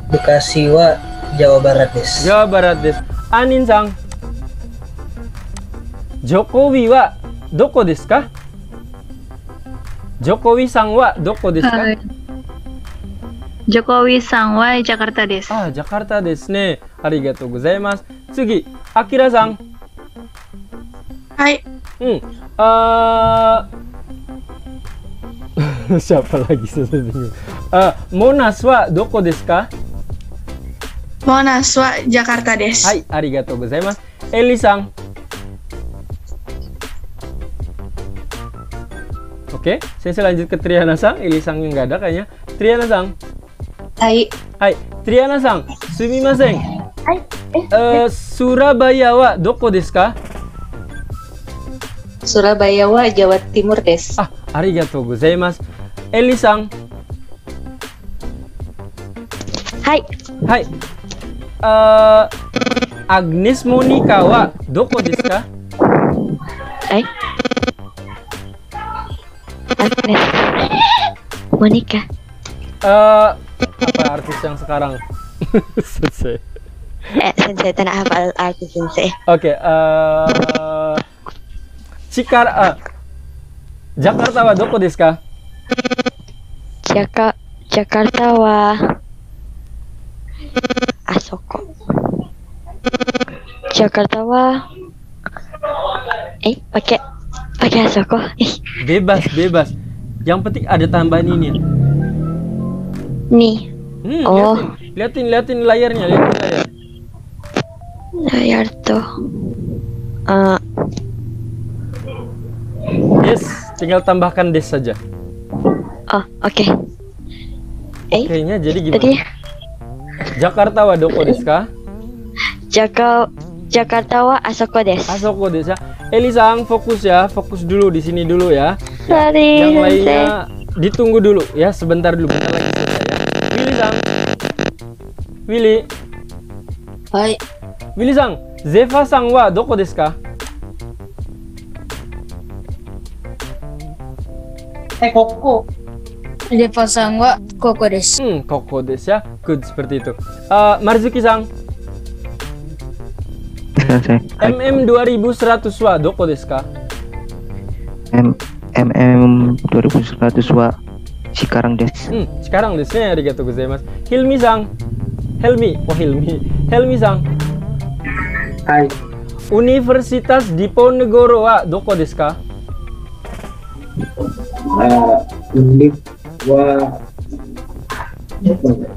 Bekasi wa Jawa Barat des. Jawa Barat desu. Anin-sang, Jokowi wa doko desu ka? Jokowi-sang wa doko desu ka? Hai. Jokowi sang wa Jakarta desu. Ah, Jakarta desu ne. Arigatou gozaimasu. Tsugi, Akira-sang. Hai. Hmm. eh siapa lagi saya bingung. Eh, Monas wa doko desu ka? Monas wa Jakarta desu. Hai, arigatou gozaimasu. Eli-sang. Oke, saya lanjut ke Triana-sang. Eli-sang yang nggak ada kayaknya. Triana-sang. Hai. Hai, Triana-sang. Sumimasen. Hai. Eh, Surabaya wa doko desu ka? Surabaya wa Jawa Timur des. Ah, arigatou gozaimasu. Eli-sang. Hai. Hai. Eh, Agnes Monica wa doko desu ka? Hai. Agnes. Monica. Eh, apa artis yang sekarang? Selesai. Eh, sensei tanah hafal artis sensei. Oke, eh Cikar eh, Jakarta wa doko desu ka? Jaka Jakarta wa Asoko. Jakarta wa Eh, pakai pakai Asoko. Ih, Bebas, bebas. Yang penting ada tambahan ini. nih. Hmm, Oh. liatin, liatin, liatin layarnya, liatin layar. Layar tuh. Eh, Yes, tinggal tambahkan des saja. oh, oke. Eh, Kayaknya jadi gimana? Tadi Jakarta wa doko desu ka? Jaka Jakarta wa Asoko desu. Asoko desu ya. Elisang fokus ya, fokus dulu di sini dulu ya. Sorry, Yang Sensei. lainnya ditunggu dulu ya, sebentar dulu bentar lagi selesai ya. Willy Sang. Willy. Hai. Willy Sang, Zefa Sang wa doko desu ka? Eh, Koko. Zefa sang wa Koko desu. Hmm, koko desu ya. Good seperti itu. Eh, Marzuki Sang, MM 2100 wa doko desu ka? M MM 2100 wa sekarang des. Hmm, sekarang desu ne, arigatou gozaimasu. Hilmi Sang. Helmi, oh Hilmi. Helmi Sang. Hai. Universitas Diponegoro wa doko desu ka? Uh, Undip wa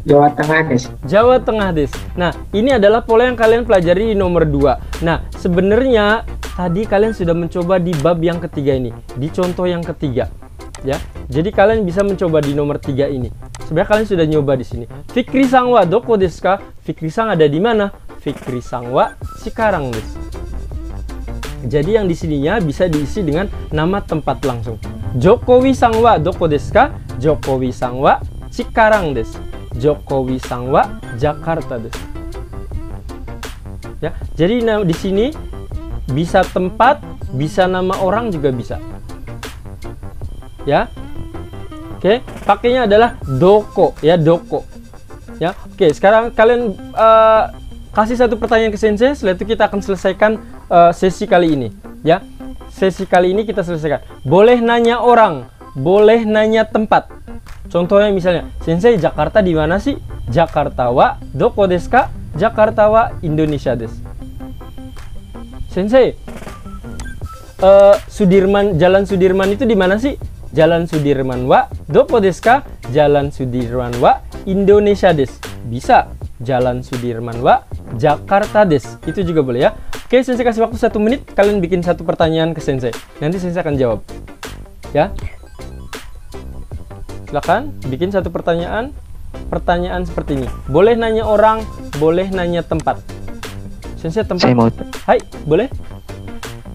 Jawa Tengah des. Jawa Tengah des. Nah, ini adalah pola yang kalian pelajari di nomor 2. Nah, sebenarnya tadi kalian sudah mencoba di bab yang ketiga ini, di contoh yang ketiga. Ya. Jadi kalian bisa mencoba di nomor 3 ini. Sebenarnya kalian sudah nyoba di sini. Fikri Sangwa doko desu? Fikri Sang ada di mana? Fikri Sangwa sekarang des. Jadi yang di sininya bisa diisi dengan nama tempat langsung. Jokowi Sangwa doko desu? Jokowi Sangwa Cikarang des. Jokowi Sangwa Jakarta des. Ya, jadi na- di sini bisa tempat, bisa nama orang juga bisa. Ya. Oke, pakainya adalah doko ya, doko. Ya. Oke, sekarang kalian eh, kasih satu pertanyaan ke sensei, setelah itu kita akan selesaikan eh, sesi kali ini, ya. Sesi kali ini kita selesaikan. Boleh nanya orang, boleh nanya tempat. Contohnya misalnya, sensei Jakarta di mana sih? Jakarta wa doko desu ka? Jakarta wa Indonesia des. Sensei, eh, Sudirman, Jalan Sudirman itu di mana sih? Jalan Sudirman wa doko desu ka? Jalan Sudirman wa Indonesia des. Bisa. Jalan Sudirman wa Jakarta des. Itu juga boleh ya. Oke, Sensei kasih waktu satu menit. Kalian bikin satu pertanyaan ke Sensei. Nanti Sensei akan jawab. Ya. Silakan bikin satu pertanyaan. Pertanyaan seperti ini. Boleh nanya orang, boleh nanya tempat. Sensei tempat. Saya mau Hai, boleh?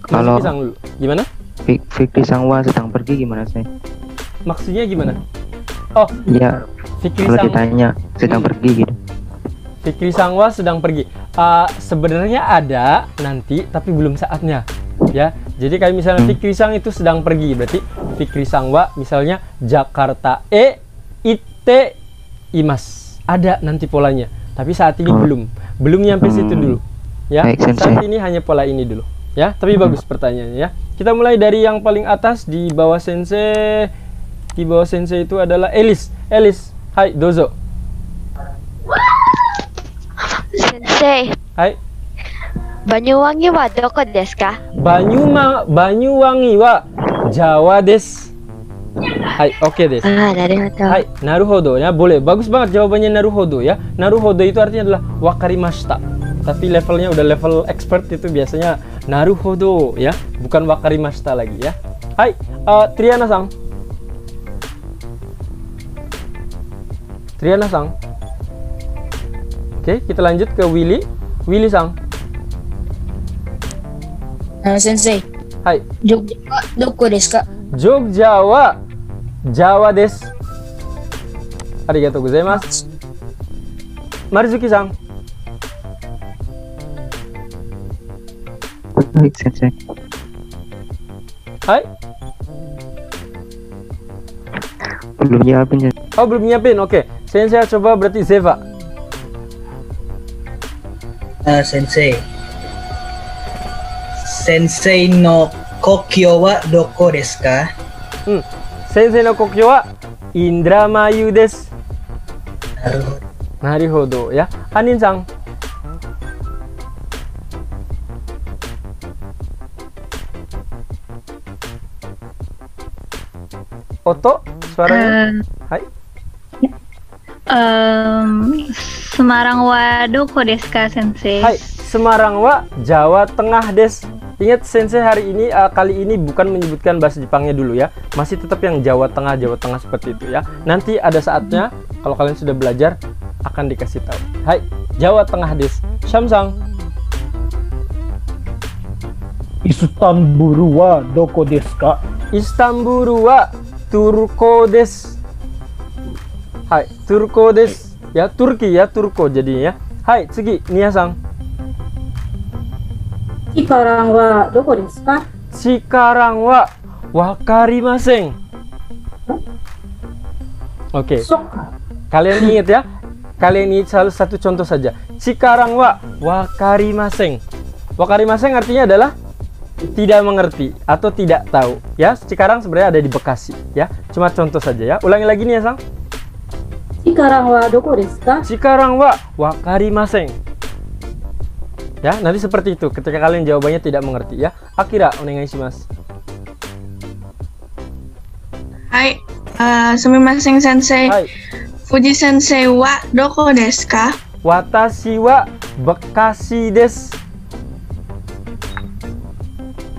Kalau- Masuki Sang dulu. Gimana? Fik- Fikri Sangwa sedang pergi gimana sih? Maksudnya gimana? Oh, Ya, Fikri kalau Sang ditanya sedang pergi gitu. Fikri Sangwa sedang pergi. Ah, sebenarnya ada nanti, tapi belum saatnya. Ya, jadi kayak misalnya Fikri Sang itu sedang pergi, berarti Fikri Sangwa misalnya Jakarta e ite imas. Ada nanti polanya, tapi saat ini Oh. belum, belum nyampe situ Hmm. dulu. Ya, saat ini hanya pola ini dulu. Ya, tapi bagus pertanyaannya ya. Kita mulai dari yang paling atas di bawah sensei. Di bawah sensei itu adalah Elis. Elis, hai, dozo. Sensei, Hai. Banyuwangi wa doko desu ka? Banyuma Banyuwangi wa Jawa des. Hai, oke des. Ah, naruhodo. Hai, naruhodo ya, boleh. Bagus banget jawabannya naruhodo ya. Naruhodo itu artinya adalah wakarimashita. Tapi levelnya udah level expert itu biasanya naruhodo ya, bukan wakarimashita lagi ya. Hai, eh, Triana Sang. Triana Sang. Oke, kita lanjut ke Willy. Willy Sang. Nah, sensei. Hai. Jogja wa doko desu ka? Jogja wa Jawa des. Arigatou gozaimasu. Marizuki sang. Baik, sensei. Hai. Belum nyiapin ya. Oh belum nyiapin. Oke. Sensei coba berarti Zeva. Ah, sensei. Sensei no kokyo wa doko desu ka? Hmm. Sensei no kokyo wa Indramayu des. Naruhodo ya. Anin sang. Oto suaranya. Hai. Em, Semarang wa doko desu ka, Sensei? Hai, Semarang wa Jawa Tengah des. Ingat sensei hari ini uh, kali ini bukan menyebutkan bahasa Jepangnya dulu ya. Masih tetap yang Jawa Tengah, Jawa Tengah seperti itu ya. Nanti ada saatnya kalau kalian sudah belajar akan dikasih tahu. Hai, Jawa Tengah des. Samsung. Istanbul wa doko desu ka? Istanbul wa Turko des. Hai, Turko des. Ya, Turki ya, Turko jadinya ya. Hai, Tsugi, Nia-san. Cikarang wa doko desu ka? Sekarang wa wakarimasen. Oke. Kalian ingat ya? Kalian ingat salah satu contoh saja. Sekarang wa wakarimasen. Wakarimasen artinya adalah tidak mengerti atau tidak tahu ya sekarang sebenarnya ada di Bekasi ya cuma contoh saja ya ulangi lagi nih ya sang Cikarang wa doko desu ka? sekarang wa wakarimasen ya nanti seperti itu ketika kalian jawabannya tidak mengerti ya Akira onegai shimasu Hai, uh, sumimasen sensei. Fuji sensei wa doko desu ka? watashi wa Bekasi des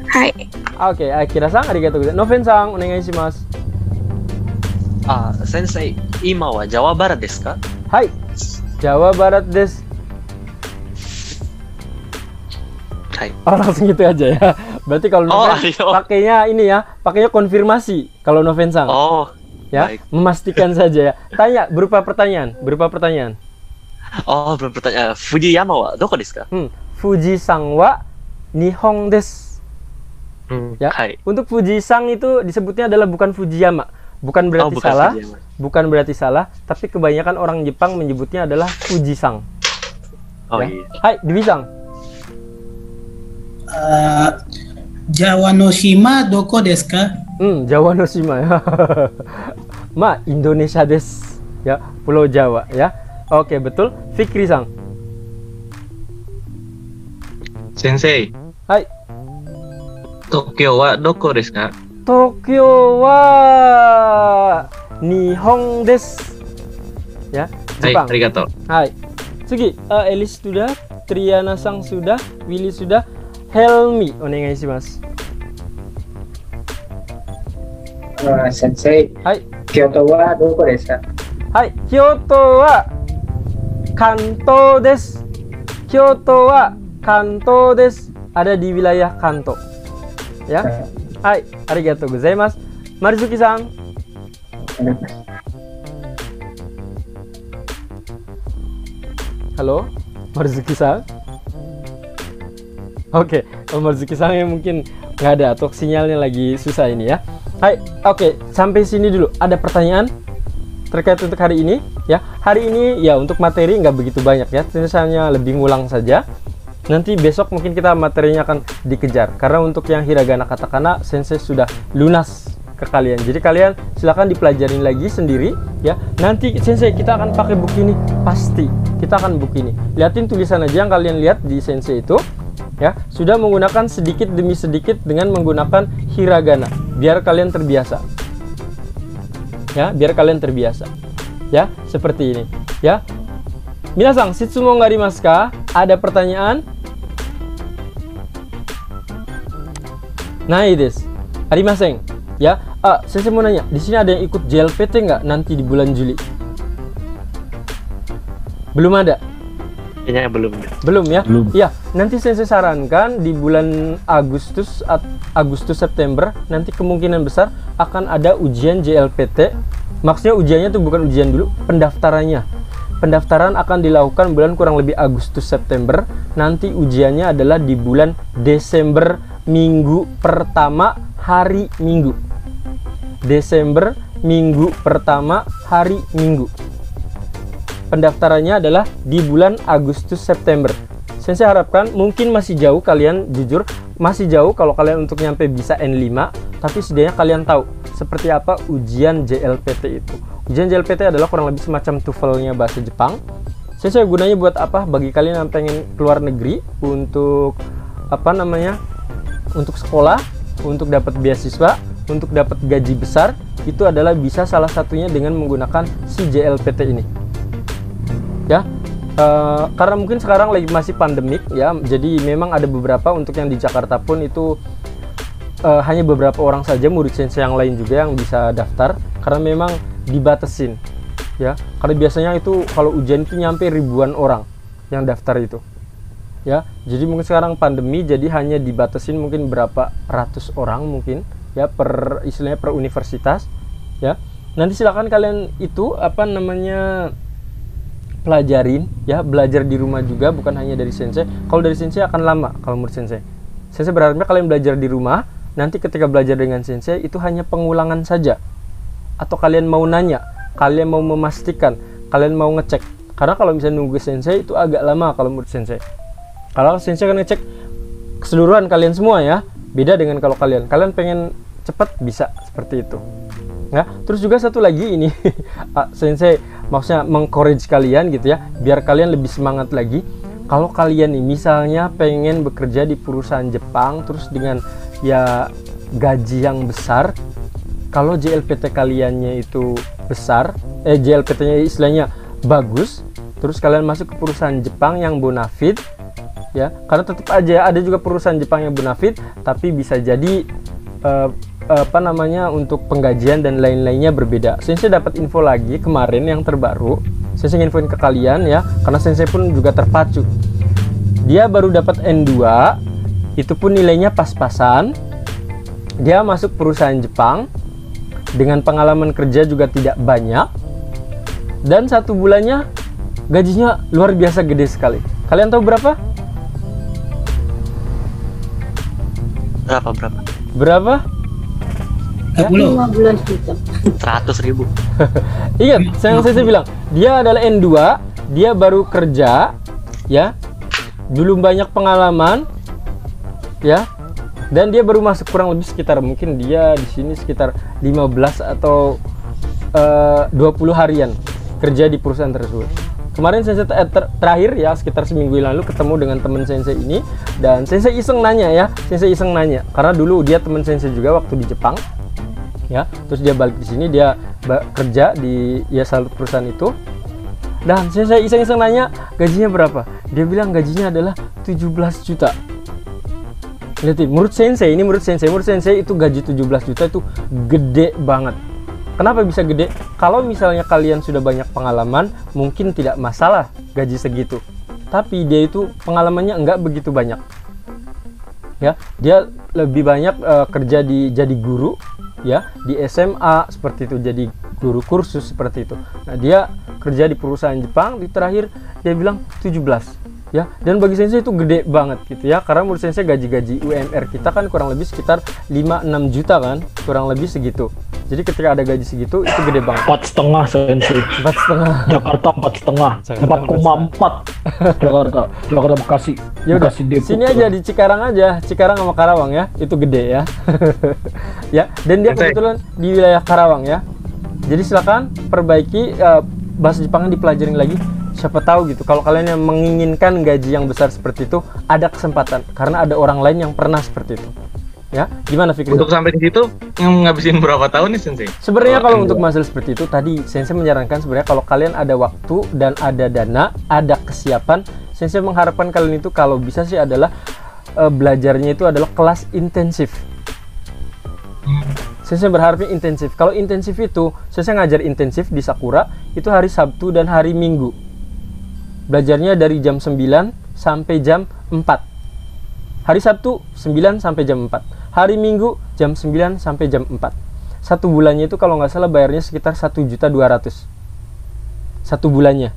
Hai. Oke, Akira sang arigatou gozaimasu. Noven sang onegai shimasu. Ah, sensei, ima wa Jawa Barat desu ka? Hai. Jawa Barat des. Hai. Oh, langsung gitu aja ya. Berarti kalau Oh, Noven pakainya ini ya, pakainya konfirmasi kalau Noven sang. Oh, ya, baik. memastikan saja ya. Tanya berupa pertanyaan, berupa pertanyaan. Oh, belum pertanyaan. Fujiyama wa doko desu ka? Hmm, Fuji sang wa Nihong des. Hmm, Ya. Untuk Fuji sang itu disebutnya adalah bukan Fujiyama. Bukan berarti Oh, bukan salah. Fujiyama. Bukan berarti salah, tapi kebanyakan orang Jepang menyebutnya adalah Fuji sang. Oh Ya. iya. Hai, Dwi sang. Eh, Jawa no Shima doko desu ka? Hmm, Jawa no Shima ya. Ma, Indonesia des. Ya, Pulau Jawa ya. Oke, betul. Fikri sang. Sensei, Hai. Tokyo wa doko desu ka? Tokyo wa Nihong des. Ya, Hai, Jepang. arigato. Hai. Sugi, eh, Elis sudah, Triana Sang sudah, Willy sudah, Helmi onegai shimasu. Uh, sensei, Hai. Kyoto wa doko desu ka? Hai, Kyoto wa Kanto des. Kyoto wa Kanto des. Ada di wilayah Kanto. Ya. Hai, arigatou gozaimasu. Marizuki-san. Halo, Marzuki-san. Oke, oh, Marzuki-san yang mungkin nggak ada atau sinyalnya lagi susah ini ya. Hai, oke, sampai sini dulu. Ada pertanyaan terkait untuk hari ini ya? Hari ini ya untuk materi nggak begitu banyak ya. Misalnya lebih ngulang saja. Nanti besok mungkin kita materinya akan dikejar karena untuk yang hiragana katakana sensei sudah lunas ke kalian. Jadi kalian silahkan dipelajarin lagi sendiri ya. Nanti sensei kita akan pakai buku ini pasti. Kita akan buku ini. Liatin tulisan aja yang kalian lihat di sensei itu ya. Sudah menggunakan sedikit demi sedikit dengan menggunakan hiragana biar kalian terbiasa. Ya, biar kalian terbiasa. Ya, seperti ini. Ya. Minasang, shitsumo ga arimasu ka? Ada pertanyaan? Nai desu. Arimasen. Ya, ah, saya mau nanya, di sini ada yang ikut JLPT nggak nanti di bulan Juli? Belum ada. Kayaknya belum. Belum ya? Belum. Iya, nanti saya sarankan di bulan Agustus Agustus September nanti kemungkinan besar akan ada ujian JLPT. Maksudnya ujiannya itu bukan ujian dulu, pendaftarannya. Pendaftaran akan dilakukan bulan kurang lebih Agustus September. Nanti ujiannya adalah di bulan Desember minggu pertama hari Minggu. Desember minggu pertama hari Minggu pendaftarannya adalah di bulan Agustus September. Saya harapkan mungkin masih jauh kalian jujur masih jauh kalau kalian untuk nyampe bisa N5 tapi setidaknya kalian tahu seperti apa ujian JLPT itu. Ujian JLPT adalah kurang lebih semacam TOEFL-nya bahasa Jepang. Saya, gunanya buat apa? Bagi kalian yang pengen keluar negeri untuk apa namanya? Untuk sekolah, untuk dapat beasiswa, untuk dapat gaji besar, itu adalah bisa salah satunya dengan menggunakan si JLPT ini ya Eh, karena mungkin sekarang lagi masih pandemik ya. Jadi memang ada beberapa untuk yang di Jakarta pun itu eh, hanya beberapa orang saja murid sensei yang lain juga yang bisa daftar karena memang dibatasin ya. Karena biasanya itu kalau ujian itu nyampe ribuan orang yang daftar itu ya. Jadi mungkin sekarang pandemi jadi hanya dibatasin mungkin berapa ratus orang mungkin ya per istilahnya per universitas ya. Nanti silakan kalian itu apa namanya pelajarin ya belajar di rumah juga bukan hanya dari sensei. Kalau dari sensei akan lama kalau menurut sensei. Sensei berharapnya kalian belajar di rumah nanti ketika belajar dengan sensei itu hanya pengulangan saja. Atau kalian mau nanya kalian mau memastikan kalian mau ngecek. Karena kalau misalnya nunggu sensei itu agak lama kalau menurut sensei. Kalau sensei kan ngecek keseluruhan kalian semua ya. Beda dengan kalau kalian. Kalian pengen cepat bisa. Seperti itu ya terus juga satu lagi ini. Ah, sensei maksudnya mengcourage kalian gitu ya biar kalian lebih semangat lagi. Kalau kalian nih misalnya pengen bekerja di perusahaan Jepang terus dengan ya gaji yang besar kalau JLPT kaliannya itu besar eh JLPT-nya istilahnya bagus terus kalian masuk ke perusahaan Jepang yang bonafit ya karena tetap aja ada juga perusahaan Jepang yang bonafit tapi bisa jadi uh, apa namanya untuk penggajian dan lain-lainnya berbeda. Sensei dapat info lagi kemarin yang terbaru. Sensei infoin ke kalian ya, karena Sensei pun juga terpacu. Dia baru dapat N2, itu pun nilainya pas-pasan. Dia masuk perusahaan Jepang dengan pengalaman kerja juga tidak banyak. Dan satu bulannya gajinya luar biasa gede sekali. Kalian tahu berapa? Berapa berapa? Berapa? Ya? 15 juta. Seratus ribu. Iya, saya saya bilang dia adalah N2, dia baru kerja, ya, belum banyak pengalaman, ya, dan dia baru masuk kurang lebih sekitar mungkin dia di sini sekitar 15 atau eh, 20 harian kerja di perusahaan tersebut. Kemarin sensei ter- ter- terakhir ya sekitar seminggu lalu ketemu dengan teman sensei ini dan sensei iseng nanya ya, sensei iseng nanya. Karena dulu dia teman sensei juga waktu di Jepang ya. Terus dia balik di sini dia kerja di ya salah satu perusahaan itu. Dan saya iseng-iseng nanya gajinya berapa? Dia bilang gajinya adalah 17 juta. Lihat menurut sensei ini menurut sensei menurut sensei itu gaji 17 juta itu gede banget kenapa bisa gede? Kalau misalnya kalian sudah banyak pengalaman mungkin tidak masalah gaji segitu. Tapi dia itu pengalamannya enggak begitu banyak. Ya dia lebih banyak eh, kerja di jadi guru ya di SMA seperti itu jadi guru kursus seperti itu. Nah dia kerja di perusahaan Jepang di terakhir dia bilang 17 ya. Dan bagi sensei itu gede banget gitu ya. Karena menurut sensei gaji-gaji UMR kita kan kurang lebih sekitar 5-6 juta kan kurang lebih segitu jadi ketika ada gaji segitu itu gede banget. Empat setengah sensei empat setengah. Jakarta empat setengah. Empat koma empat. Jakarta Jakarta Bekasi. Ya udah Depok. sini aja di Cikarang aja. Cikarang sama Karawang ya. Itu gede ya. Ya dan dia kebetulan di wilayah Karawang ya. Jadi silakan perbaiki eh, bahasa Jepangnya dipelajarin lagi. Siapa tahu gitu kalau kalian yang menginginkan gaji yang besar seperti itu ada kesempatan. Karena ada orang lain yang pernah seperti itu ya gimana Fikri Untuk sampai ke situ ngabisin berapa tahun nih Sensei? Sebenarnya kalau N2. untuk masalah seperti itu tadi Sensei menyarankan sebenarnya kalau kalian ada waktu dan ada dana, ada kesiapan, Sensei mengharapkan kalian itu kalau bisa sih adalah eh, belajarnya itu adalah kelas intensif. Sensei berharapnya intensif. Kalau intensif itu, Sensei ngajar intensif di Sakura itu hari Sabtu dan hari Minggu. Belajarnya dari jam 9 sampai jam 4. Hari Sabtu 9 sampai jam 4. Hari Minggu jam 9 sampai jam 4. Satu bulannya itu kalau nggak salah bayarnya sekitar 1 juta 200. Satu bulannya.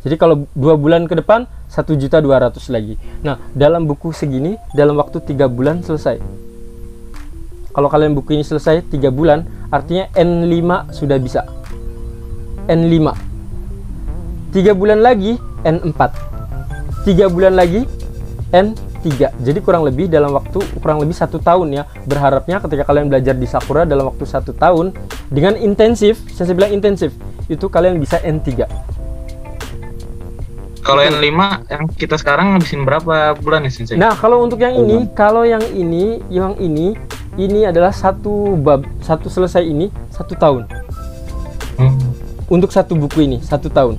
Jadi kalau dua bulan ke depan 1 juta 200 lagi. Nah, dalam buku segini dalam waktu tiga bulan selesai. Kalau kalian buku ini selesai 3 bulan, artinya N5 sudah bisa. N5. 3 bulan lagi N4. 3 bulan lagi N3. Jadi kurang lebih dalam waktu kurang lebih satu tahun ya. Berharapnya ketika kalian belajar di Sakura dalam waktu satu tahun dengan intensif, saya bilang intensif, itu kalian bisa N3. Kalau yang lima yang kita sekarang ngabisin berapa bulan nih Sensei? Nah, kalau untuk yang ini, kalau yang ini, yang ini, ini adalah satu bab, satu selesai ini satu tahun. Untuk satu buku ini satu tahun.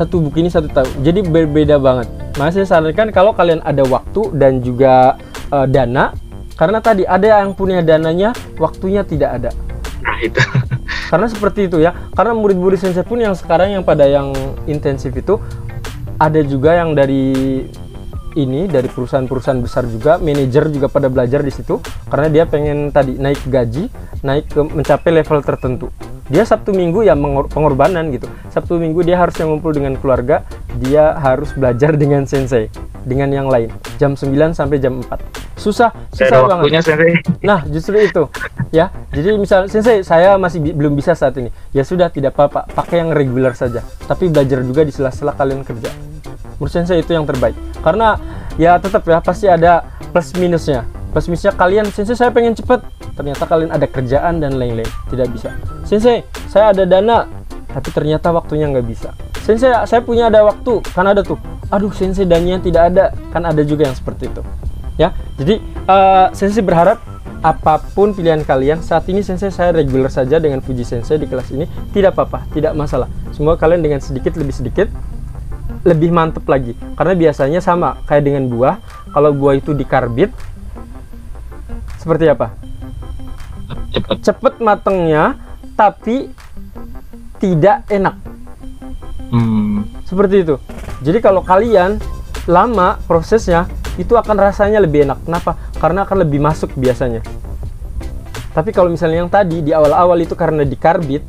Satu buku ini satu tahun. Jadi berbeda banget. Makanya saya sarankan kalau kalian ada waktu dan juga eh, dana, karena tadi ada yang punya dananya, waktunya tidak ada. Nah itu. Karena seperti itu ya. Karena murid-murid sensei pun yang sekarang yang pada yang intensif itu ada juga yang dari ini dari perusahaan-perusahaan besar juga manajer juga pada belajar di situ karena dia pengen tadi naik gaji naik ke mencapai level tertentu dia sabtu minggu ya pengorbanan gitu sabtu minggu dia harus yang ngumpul dengan keluarga dia harus belajar dengan sensei dengan yang lain jam 9 sampai jam 4 susah susah banget waktunya sensei. Nah, justru itu. Ya. Jadi misal sensei saya masih bi- belum bisa saat ini. Ya sudah tidak apa-apa, pakai yang regular saja. Tapi belajar juga di sela-sela kalian kerja. Menurut sensei itu yang terbaik. Karena ya tetap ya pasti ada plus minusnya. Plus minusnya kalian sensei saya pengen cepet. Ternyata kalian ada kerjaan dan lain-lain. Tidak bisa. Sensei, saya ada dana tapi ternyata waktunya nggak bisa. Sensei, saya punya ada waktu, kan ada tuh. Aduh, sensei dananya tidak ada, kan ada juga yang seperti itu ya jadi eh, sensei berharap apa pun pilihan kalian saat ini sensei saya regular saja dengan Fuji sensei di kelas ini tidak apa-apa tidak masalah semua kalian dengan sedikit lebih sedikit lebih mantep lagi karena biasanya sama kayak dengan buah kalau buah itu dikarbit seperti apa? Cepet. Cepet matengnya tapi tidak enak. Hmm. seperti itu. Jadi kalau kalian lama prosesnya itu akan rasanya lebih enak. Kenapa? Karena akan lebih masuk biasanya. Tapi kalau misalnya yang tadi di awal-awal itu karena dikarbit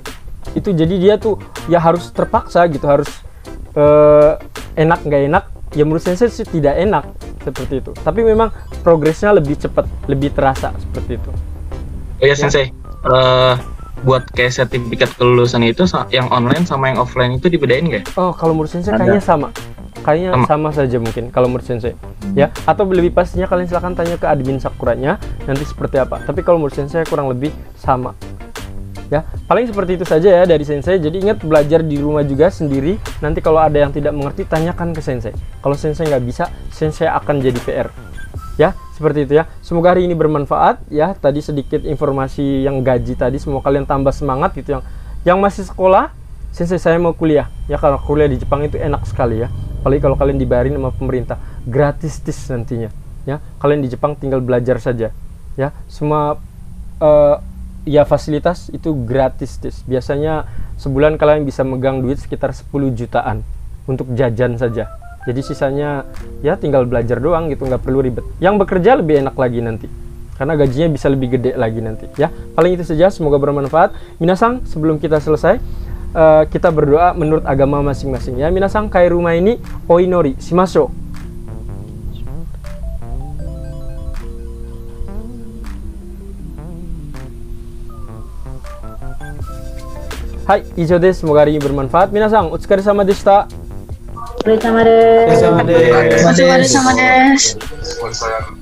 itu jadi dia tuh ya harus terpaksa gitu harus eh, enak nggak enak ya menurut saya sih tidak enak seperti itu tapi memang progresnya lebih cepat lebih terasa seperti itu Oh iya sensei. Eh, buat kayak sertifikat kelulusan itu yang online sama yang offline itu dibedain nggak? Oh, kalau menurut sensei Ada. kayaknya sama. Kayaknya Sama. sama. saja mungkin kalau menurut sensei. Ya, atau lebih pastinya kalian silahkan tanya ke admin Sakuranya nanti seperti apa. Tapi kalau menurut sensei kurang lebih sama. Ya, paling seperti itu saja ya dari sensei. Jadi ingat belajar di rumah juga sendiri. Nanti kalau ada yang tidak mengerti tanyakan ke sensei. Kalau sensei nggak bisa, sensei akan jadi PR. Ya, seperti itu ya. Semoga hari ini bermanfaat ya. Tadi sedikit informasi yang gaji tadi semoga kalian tambah semangat gitu yang yang masih sekolah Sensei saya mau kuliah ya kalau kuliah di Jepang itu enak sekali ya apalagi kalau kalian dibayarin sama pemerintah gratis tis nantinya ya kalian di Jepang tinggal belajar saja ya semua eh, ya fasilitas itu gratis tis. Biasanya sebulan kalian bisa megang duit sekitar 10 jutaan untuk jajan saja. Jadi sisanya ya tinggal belajar doang gitu nggak perlu ribet. Yang bekerja lebih enak lagi nanti karena gajinya bisa lebih gede lagi nanti ya. Paling itu saja semoga bermanfaat. Minasang sebelum kita selesai eh, kita berdoa menurut agama masing-masing ya. Minasang kai rumah ini oinori shimasho Hai, ijo desu. Semoga hari ini bermanfaat. Minasang, otsukare sama deshita. お疲れ様です。お疲れ様ですお疲れ様です。